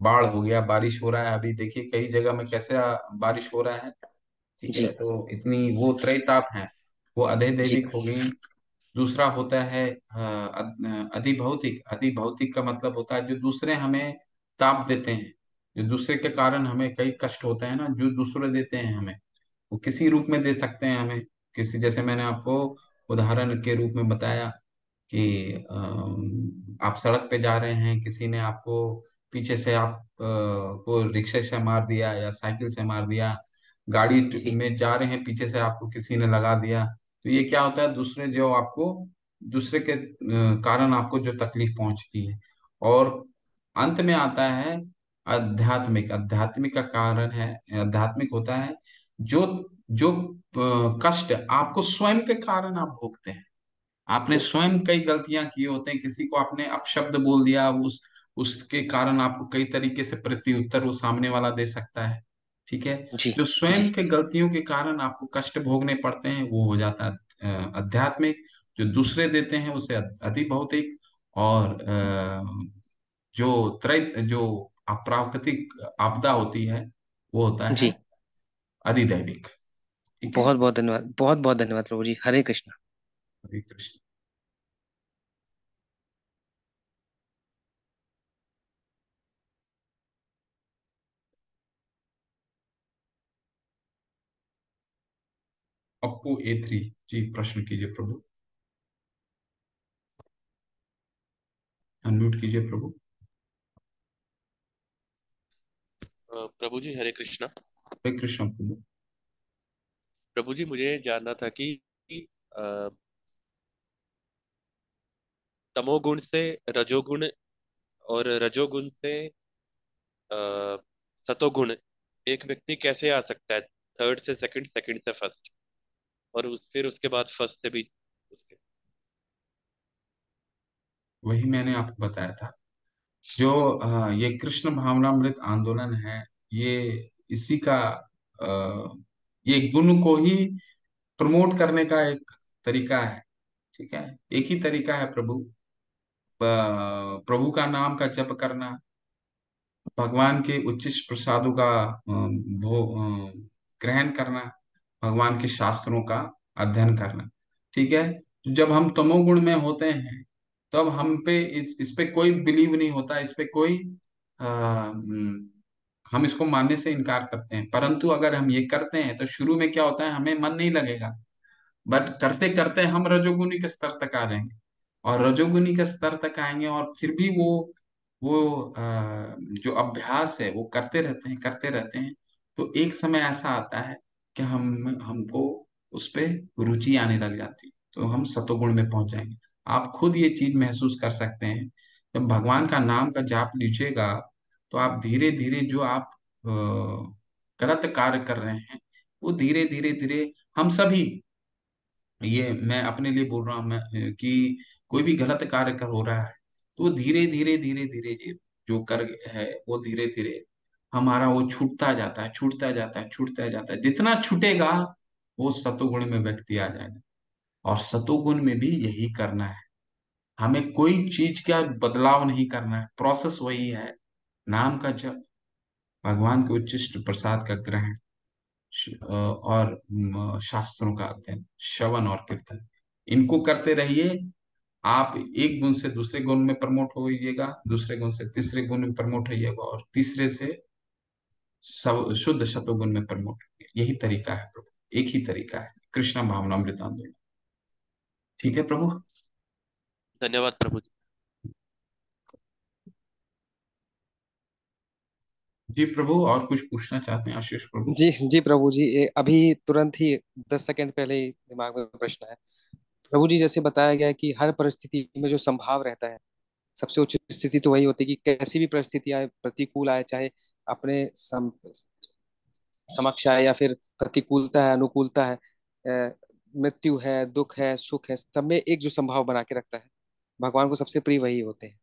बाढ़ हो गया बारिश हो रहा है अभी देखिए कई जगह में कैसे बारिश हो रहा है ठीक है? तो इतनी वो त्रैताप है वो अधिदैविक हो गई दूसरा होता है अधिभौतिक अधिभौतिक का मतलब होता है जो दूसरे हमें ताप देते हैं जो दूसरे के कारण हमें कई कष्ट होते हैं ना जो दूसरे देते हैं हमें। वो किसी रूप में दे सकते हैं हमें। किसी जैसे मैंने आपको उदाहरण के रूप में बताया कि आप सड़क पे जा रहे हैं किसी ने आपको पीछे से आप को रिक्शे से मार दिया या साइकिल से मार दिया गाड़ी में जा रहे हैं पीछे से आपको किसी ने लगा दिया तो ये क्या होता है? दूसरे जो आपको दूसरे के कारण आपको जो तकलीफ़ पहुँचती है। और अंत में आता है आध्यात्मिक। आध्यात्मिक का कारण है आध्यात्मिक होता है जो जो कष्ट आपको स्वयं के कारण आप भोगते हैं। आपने स्वयं कई गलतियाँ की होते हैं किसी को आपने अपशब्द बोल दिया उस उसके कारण आपको कई तरीके से प्रत्युत्तर वो सामने वाला दे सकता है ठीक है? जो स्वयं के गलतियों के कारण आपको कष्ट भोगने पड़ते हैं वो हो जाता है अ, आध्यात्मिक जो दूसरे देते हैं उसे अति भौतिक और जो त्रैत जो अप्राकृतिक आपदा होती है वो होता है। जी अधिदैविक ठीक है? बहुत बहुत धन्यवाद बहुत बहुत धन्यवाद प्रभु जी। हरे कृष्ण। हरे कृष्ण। अपू ए थ्री जी प्रश्न कीजिए प्रभु। अनम्यूट कीजिए प्रभु। प्रभु जी हरे कृष्णा। हरे कृष्ण प्रभु। प्रभु जी मुझे जानना था कि तमोगुण से रजोगुण और रजोगुण से अ, सतोगुण एक व्यक्ति कैसे आ सकता है? थर्ड से सेकंड सेकंड से फ़र्स्ट और उस फिर उसके बाद फ़र्स्ट से भी उसके। वही मैंने आपको बताया था। जो ये कृष्ण भावनामृत आंदोलन है ये इसी का ये गुण को ही प्रमोट करने का एक तरीका है ठीक है? एक ही तरीका है प्रभु। प्रभु का नाम का जप करना भगवान के उच्च प्रसादों का ग्रहण करना भगवान के शास्त्रों का अध्ययन करना ठीक है? जब हम तमोगुण में होते हैं तब हम पे इस, इस पे कोई बिलीव नहीं होता इस पे कोई आ, हम इसको मानने से इनकार करते हैं। परंतु अगर हम ये करते हैं तो शुरू में क्या होता है, हमें मन नहीं लगेगा। बट करते करते हम रजोगुनी के स्तर तक आ जाएँगे। और रजोगुनी के स्तर तक आएँगे और फिर भी वो वो जो अभ्यास है, वो करते रहते हैं, करते रहते हैं। तो एक समय ऐसा आता है कि हम, हमको उस पर रुचि आने लग जाती है। तो हम सतोगुण में पहुँच जाएँगे। आप खुद ये चीज़ महसूस कर सकते हैं। जब भगवान का नाम का जाप लीजिएगा तो आप धीरे धीरे जो आप गलत कार्य कर रहे हैं, वो धीरे धीरे धीरे हम सभी, ये मैं अपने लिए बोल रहा हूँ कि कोई भी गलत कार्य कर हो रहा है तो धीरे धीरे धीरे धीरे जो कर है, वो धीरे धीरे हमारा वो छूटता जाता है, छूटता जाता है, छूटता जाता है। जितना छूटेगा, वो सतोगुण में व्यक्ति आ जाएगा। और सतोगुण में भी यही करना है। हमें कोई चीज़ का बदलाव नहीं करना है, प्रोसेस वही है नाम का जप भगवान के उच्चिष्ट प्रसाद का ग्रहण और शास्त्रों का अध्ययन, श्रवण और कीर्तन, इनको करते रहिए। आप एक गुण से दूसरे गुण में प्रमोट होइएगा, दूसरे गुण से तीसरे गुण में प्रमोट होइएगा, और तीसरे से शुद्ध शतोगुण में प्रमोट होइए। यही तरीका है प्रभु, एक ही तरीका है। कृष्ण भावनामृत आंदोलन। ठीक है प्रभु? धन्यवाद प्रभु जी प्रभु और कुछ पूछना चाहते हैं आशीष प्रभु? जी जी प्रभु जी अभी तुरंत ही दस सेकंड पहले ही दिमाग में प्रश्न है प्रभु जी जैसे बताया गया है कि हर परिस्थिति में जो संभाव रहता है सबसे उच्च स्थिति तो वही होती है कि कैसी भी परिस्थिति आए प्रतिकूल आए चाहे अपने सम, समक्ष आए या फिर प्रतिकूलता है अनुकूलता है मृत्यु है दुख है सुख है सब में एक जो संभाव बना के रखता है भगवान को सबसे प्रिय वही होते हैं।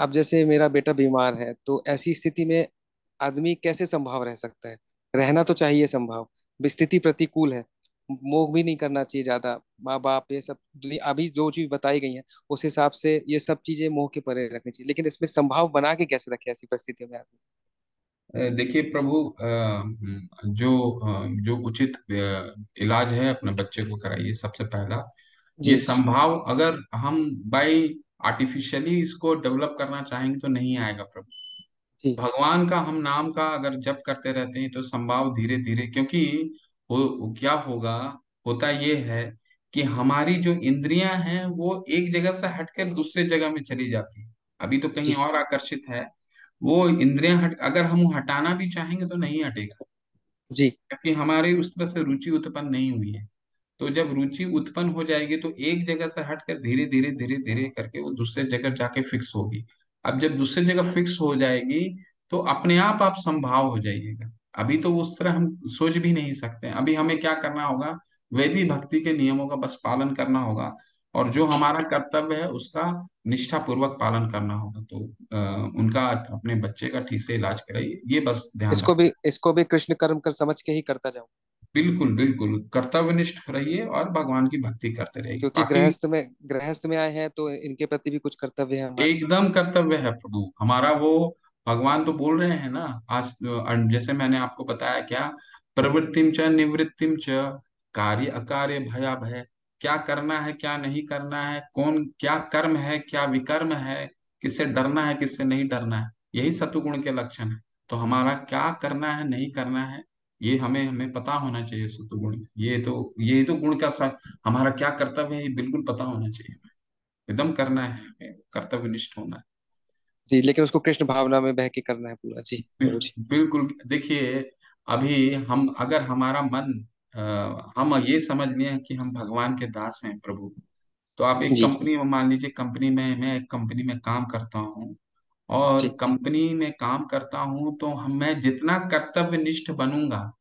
अब जैसे मेरा बेटा बीमार है तो ऐसी स्थिति में आदमी कैसे संभाव रह सकता है? रहना तो चाहिए संभाव। स्थिति प्रतिकूल है। मोह भी नहीं करना चाहिए ज़्यादा। माँ बाप ये सब अभी जो चीज़ बताई गई है उस हिसाब से ये सब चीज़ें मोह के परे रखनी चाहिए। लेकिन इसमें संभाव बना के कैसे रखे ऐसी परिस्थितियों में आदमी? देखिए प्रभु जो जो उचित इलाज है अपने बच्चे को कराइए सबसे पहला। ये संभाव अगर हम बाई आर्टिफिशियली इसको डेवलप करना चाहेंगे तो नहीं आएगा प्रभु। जी। भगवान का हम नाम का अगर जप करते रहते हैं तो संभाव धीरे धीरे क्योंकि हो, वो क्या होगा होता ये है कि हमारी जो इंद्रियाँ हैं वो एक जगह से हटकर दूसरे जगह में चली जाती है। अभी तो कहीं जी। और आकर्षित है। वो इंद्रियाँ हट अगर हम हटाना भी चाहेंगे तो नहीं हटेगा। जी। क्योंकि हमारी उस तरह से रुचि उत्पन्न नहीं हुई है। तो जब रुचि उत्पन्न हो जाएगी तो एक जगह से हटकर धीरे धीरे धीरे धीरे करके वो दूसरे जगह जाके फिक्स होगी। अब जब दूसरी जगह फिक्स हो जाएगी तो अपने आप आप संभाव हो जाइएगा। अभी तो उस तरह हम सोच भी नहीं सकते। अभी हमें क्या करना होगा? वैदिक भक्ति के नियमों का बस पालन करना होगा और जो हमारा कर्तव्य है उसका निष्ठा पूर्वक पालन करना होगा। तो आ, उनका अपने बच्चे का ठीक से इलाज कराइए। ये बस ध्यान इसको भी इसको भी कृष्ण कर्म कर समझ के ही करता जाऊँ। बिल्कुल बिल्कुल। कर्तव्यनिष्ठ रहिए और भगवान की भक्ति करते रहिए। क्योंकि बाकी गृहस्थ में गृहस्थ में आए हैं तो इनके प्रति भी कुछ कर्तव्य है हमारे एकदम कर्तव्य है प्रभु। हमारा वो भगवान तो बोल रहे हैं ना आज जैसे मैंने आपको बताया क्या प्रवृत्तिम च निवृत्तिम च कार्य अकार्य भया भय। क्या करना है क्या नहीं करना है कौन क्या कर्म है क्या विकर्म है किससे डरना है किससे नहीं डरना है यही सतुगुण के लक्षण है। तो हमारा क्या करना है नहीं करना है ये हमें हमें पता होना चाहिए सतुगुण में ये तो ये तो गुण का सा हमारा क्या कर्तव्य है ये बिल्कुल पता होना चाहिए एकदम करना है हमें कर्तव्य निष्ठ होना है। जी लेकिन उसको कृष्ण भावना में बह के करना है पूरा। जी बिल्कुल देखिए अभी हम अगर हमारा मन आ, हम ये समझ लिए कि हम भगवान के दास हैं प्रभु तो आप एक कंपनी में मान लीजिए कंपनी में मैं एक कंपनी में काम करता हूँ और कंपनी में काम करता हूँ तो हम मैं जितना कर्तव्यनिष्ठ बनूँगा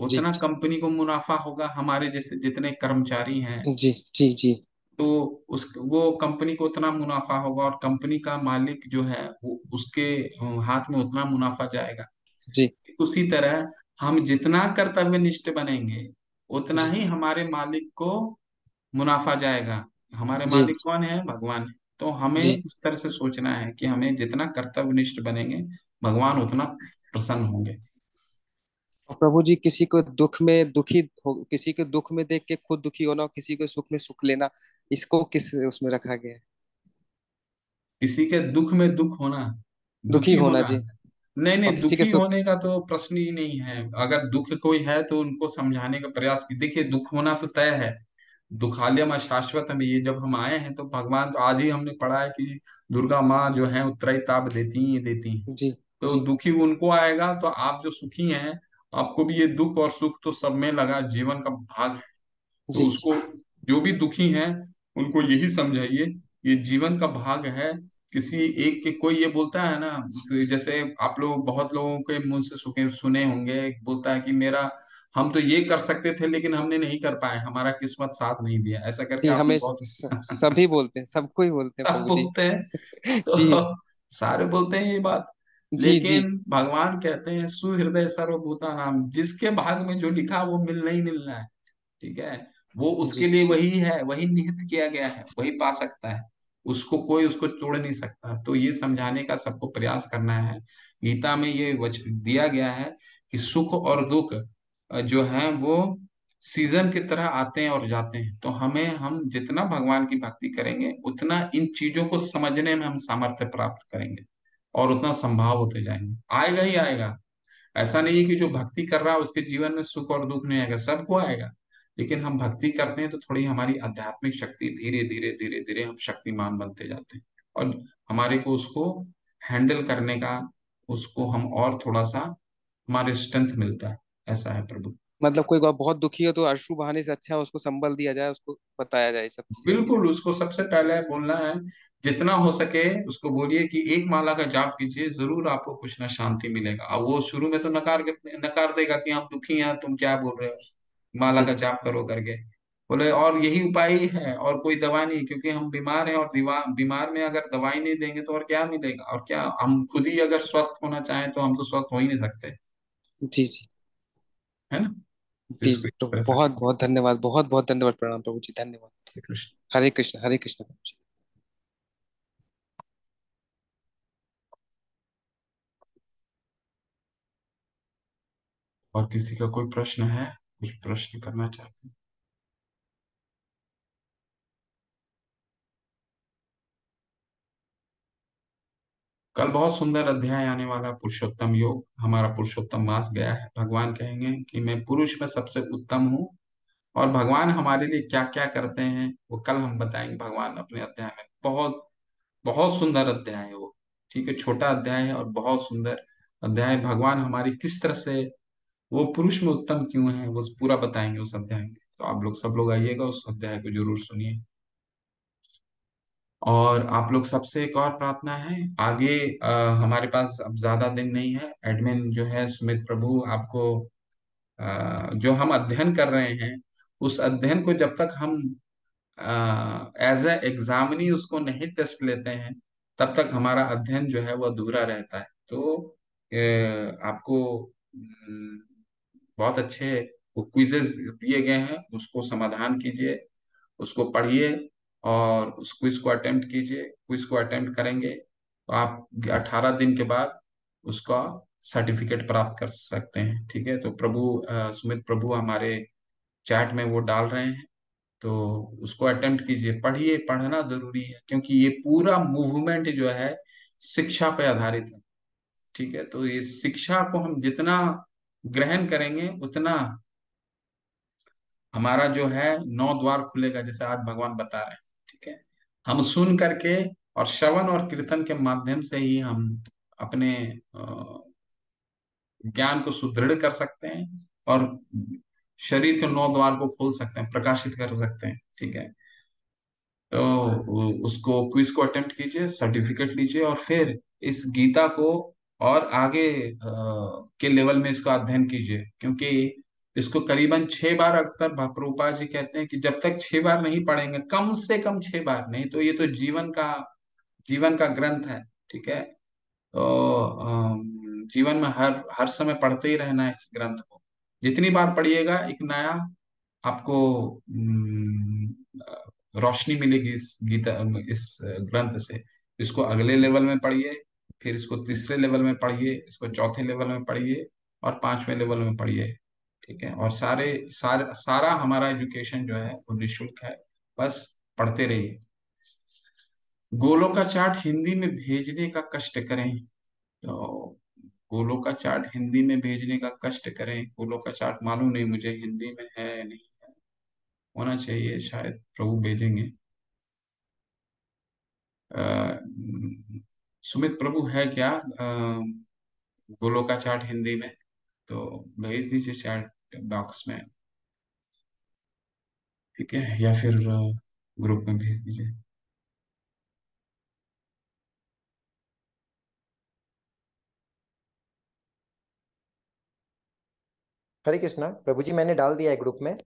उतना कंपनी को मुनाफा होगा हमारे जैसे जितने कर्मचारी हैं। जी जी जी। तो उस वो कंपनी को उतना मुनाफा होगा और कंपनी का मालिक जो है वो उसके हाथ में उतना मुनाफा जाएगा। जी। उसी तरह हम जितना कर्तव्यनिष्ठ बनेंगे उतना ही हमारे मालिक को मुनाफा जाएगा। हमारे मालिक कौन है? भगवान। है तो हमें जी। इस तरह से सोचना है कि हमें जितना कर्तव्यनिष्ठ बनेंगे भगवान उतना प्रसन्न होंगे। और प्रभु जी किसी को दुख में दुखी हो किसी के दुख में देख के खुद दुखी होना और किसी को सुख में सुख लेना इसको किस उसमें रखा गया है? किसी के दुख में दुख होना दुखी दुखी होना होना। जी। नहीं और नहीं किसी के दुखी सुख होने का तो प्रश्न ही नहीं है। अगर दुख कोई है तो उनको समझाने का प्रयास की देखिए दुख होना तो तय है। दुखालयम अशाश्वत में ये जब हम आए हैं तो भगवान तो आज ही हमने पढ़ा है कि दुर्गा माँ जो है उत्तराई ताप देती ही देती हैं। जी तो जी। दुखी उनको आएगा तो आप जो सुखी हैं आपको भी ये दुख और सुख तो सब में लगा जीवन का भाग है। तो उसको जो भी दुखी हैं उनको यही समझाइए ये जीवन का भाग है। किसी एक के कोई ये बोलता है ना तो जैसे आप लोग बहुत लोगों के मुँह से सुने होंगे बोलता है कि मेरा हम तो ये कर सकते थे लेकिन हमने नहीं कर पाए। हमारा किस्मत साथ नहीं दिया। ऐसा करके हमें बहुत सभी बोलते हैं सबको ही बोलते हैं सब बोलते हैं। तो सारे बोलते हैं ये बात। जी जी। लेकिन भगवान कहते हैं सुहृदय सर्वभूता नाम जिसके भाग में जो लिखा वो मिलना ही मिलना है। ठीक है? वो उसके लिए वही है वही निहित किया गया है वही पा सकता है। उसको कोई उसको तोड़ नहीं सकता। तो ये समझाने का सबको प्रयास करना है। गीता में ये वच दिया गया है कि सुख और दुख जो हैं वो सीज़न की तरह आते हैं और जाते हैं। तो हमें, हम जितना भगवान की भक्ति करेंगे, उतना इन चीज़ों को समझने में हम सामर्थ्य प्राप्त करेंगे और उतना संभाव होते जाएँगे। आएगा ही आएगा। ऐसा नहीं है कि जो भक्ति कर रहा है उसके जीवन में सुख और दुख नहीं आएगा, सबको आएगा। लेकिन हम भक्ति करते हैं तो थोड़ी हमारी आध्यात्मिक शक्ति धीरे धीरे धीरे धीरे हम शक्तिमान बनते जाते हैं। और हमारे को उसको हैंडल करने का, उसको हम और थोड़ा सा हमारे स्ट्रेंथ मिलता है। ऐसा है प्रभु। मतलब कोई बहुत दुखी हो तो अश्रु बहाने से अच्छा है उसको संबल दिया जाए उसको बताया जाए सब बिल्कुल उसको सबसे पहले बोलना है जितना हो सके उसको बोलिए कि एक माला का जाप कीजिए ज़रूर आपको कुछ ना शांति मिलेगा। अब वो शुरू में तो नकार नकार देगा कि हम दुखी हैं तुम क्या बोल रहे हो? माला का जाप करो करके। बोले और यही उपाय है और कोई दवा नहीं क्योंकि हम बीमार हैं और बीमार में अगर दवाई नहीं देंगे तो और क्या मिलेगा? और क्या हम खुद ही अगर स्वस्थ होना चाहें तो हम तो स्वस्थ हो ही नहीं सकते। जी जी। है ना? तो जी तो बहुत बहुत धन्यवाद बहुत बहुत धन्यवाद प्रणाम प्रभु जी धन्यवाद कृष्ण। हरे कृष्ण हरे कृष्ण प्रभु जी और किसी का कोई प्रश्न है? कुछ प्रश्न करना चाहते हैं? कल बहुत सुंदर अध्याय आने वाला पुरुषोत्तम योग, हमारा पुरुषोत्तम मास गया है। भगवान कहेंगे कि मैं पुरुष में सबसे उत्तम हूँ और भगवान हमारे लिए क्या क्या करते हैं, वो कल हम बताएँगे। भगवान अपने अध्याय में बहुत बहुत सुंदर अध्याय है वो, ठीक है? छोटा अध्याय है और बहुत सुंदर अध्याय। भगवान हमारी किस तरह से, वो पुरुष में उत्तम क्यों है, वो पूरा बताएँगे उस अध्याय में। तो आप लोग, सब लोग आइएगा, उस अध्याय को ज़रूर सुनिए। और आप लोग सबसे एक और प्रार्थना है। आगे अ, हमारे पास अब ज़्यादा दिन नहीं है। एडमिन जो है सुमित प्रभु आपको अ, जो हम अध्ययन कर रहे हैं उस अध्ययन को जब तक हम एज ए एग्जामिनी उसको नहीं टेस्ट लेते हैं तब तक हमारा अध्ययन जो है वो अधूरा रहता है। तो अ, आपको बहुत अच्छे क्विजेज दिए गए हैं। उसको समाधान कीजिए उसको पढ़िए और उस क्विज को अटेम्प्ट कीजिए क्विज को अटेम्प्ट करेंगे तो आप अठारह दिन के बाद उसका सर्टिफिकेट प्राप्त कर सकते हैं, ठीक है? तो प्रभु सुमित प्रभु हमारे चैट में वो डाल रहे हैं तो उसको अटेम्प्ट कीजिए। पढ़िए, पढ़ना ज़रूरी है, क्योंकि ये पूरा मूवमेंट जो है, शिक्षा पे आधारित है, ठीक है? तो ये शिक्षा को हम जितना ग्रहण करेंगे, उतना हमारा जो है नौ द्वार खुलेगा, जैसे आज भगवान बता रहे है। हम सुन करके और श्रवण और कीर्तन के माध्यम से ही हम अपने ज्ञान को सुदृढ़ कर सकते हैं और शरीर के नौ द्वार को खोल सकते हैं, प्रकाशित कर सकते हैं, ठीक है? तो उसको क्विज को अटेम्प्ट कीजिए, सर्टिफिकेट लीजिए और फिर इस गीता को और आगे के लेवल में इसका अध्ययन कीजिए, क्योंकि इसको करीबन छह बार अक्सर प्रभुपाद जी कहते हैं कि जब तक छह बार नहीं पढ़ेंगे, कम से कम छह बार नहीं तो ये तो जीवन का जीवन का ग्रंथ है, ठीक है? तो जीवन में हर हर समय पढ़ते ही रहना है इस ग्रंथ को। जितनी बार पढ़िएगा, एक नया आपको रोशनी मिलेगी इस गीता, इस ग्रंथ से। इसको अगले लेवल में पढ़िए, फिर इसको तीसरे लेवल में पढ़िए, इसको चौथे लेवल में पढ़िए और पाँचवें लेवल में पढ़िए। ठीक है? और सारे सारे सारा हमारा एजुकेशन जो है वो निःशुल्क है। बस पढ़ते रहिए। गोलों का चार्ट हिंदी में भेजने का कष्ट करें। तो गोलों का चार्ट हिंदी में भेजने का कष्ट करें। गोलों का चार्ट मालूम नहीं मुझे हिंदी में है नहीं होना चाहिए शायद प्रभु भेजेंगे। अ, सुमित प्रभु है क्या? अ, गोलों का चार्ट हिंदी में? तो भेज दीजिए चैट बॉक्स में। ठीक है या फिर ग्रुप में भेज दीजिए। हरे कृष्णा प्रभु जी मैंने डाल दिया है ग्रुप में।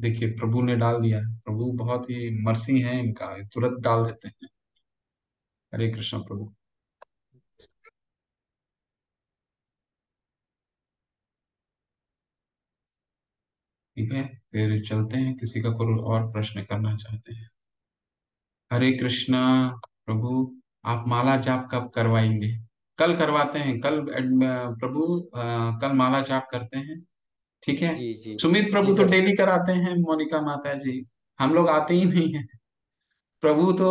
देखिए प्रभु ने डाल दिया प्रभु बहुत ही मर्सी है इनका तुरंत डाल देते हैं। हरे कृष्ण प्रभु। ठीक है? फिर चलते हैं किसी का कोई और प्रश्न करना चाहते हैं। हरे कृष्णा प्रभु आप माला जाप कब करवाएँगे? कल करवाते हैं कल प्रभु अ, कल माला जाप करते हैं। ठीक है? जी जी। सुमित प्रभु जी तो डेली कराते हैं मोनिका माता जी। हम लोग आते ही नहीं है। प्रभु तो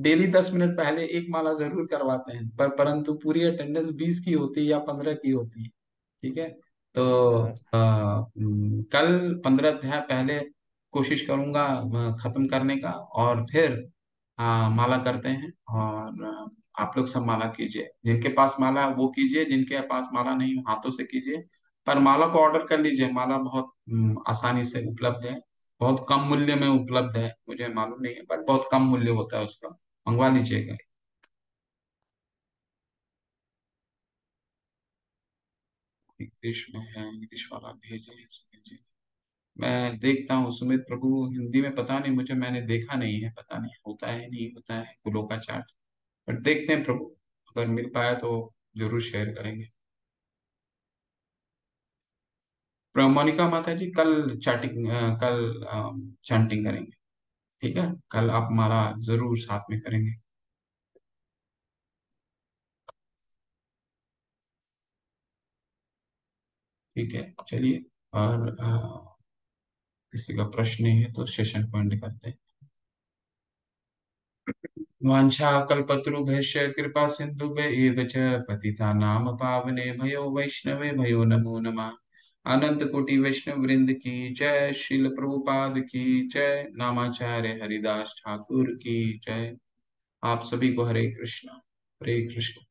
डेली दस मिनट पहले एक माला ज़रूर करवाते हैं पर परंतु पूरी अटेंडेंस बीस की होती है या पंद्रह की होती है। ठीक है? तो आ, कल पंद्रह अध्याय पहले कोशिश करूँगा खत्म करने का और फिर आ, माला करते हैं और आप लोग सब माला कीजिए। जिनके पास माला है वो कीजिए जिनके पास माला नहीं हाथों से कीजिए। पर माला को ऑर्डर कर लीजिए। माला बहुत आसानी से उपलब्ध है बहुत कम मूल्य में उपलब्ध है मुझे मालूम नहीं है बट बहुत कम मूल्य होता है उसका। मंगवा लीजिएगा। इंग्लिश में है इंग्लिश वाला भेजे सुमित जी। मैं देखता हूँ, सुमित प्रभु, हिंदी में पता नहीं, मुझे मैंने देखा नहीं है, पता नहीं होता है, नहीं होता है फूलों का चार्ट बट देखते हैं प्रभु, अगर मिल पाया तो ज़रूर शेयर करेंगे। मोनिका माता जी कल चैटिंग कल चैंटिंग करेंगे। ठीक है? कल आप हमारा ज़रूर साथ में करेंगे। ठीक है चलिए। और अ, किसी का प्रश्न नहीं है तो सेशन पॉइंट करते हैं। वाञ्छा कल्पतरुभ्यश्च कृपा सिंधु च पतितानां पावने भयो वैष्णवे भयो नमो नमः। अनंत कोटि वैष्णव वृंद की जय शिल प्रभुपाद की जय नामाचार्य हरिदास ठाकुर की जय। आप सभी को हरे कृष्णा हरे कृष्ण।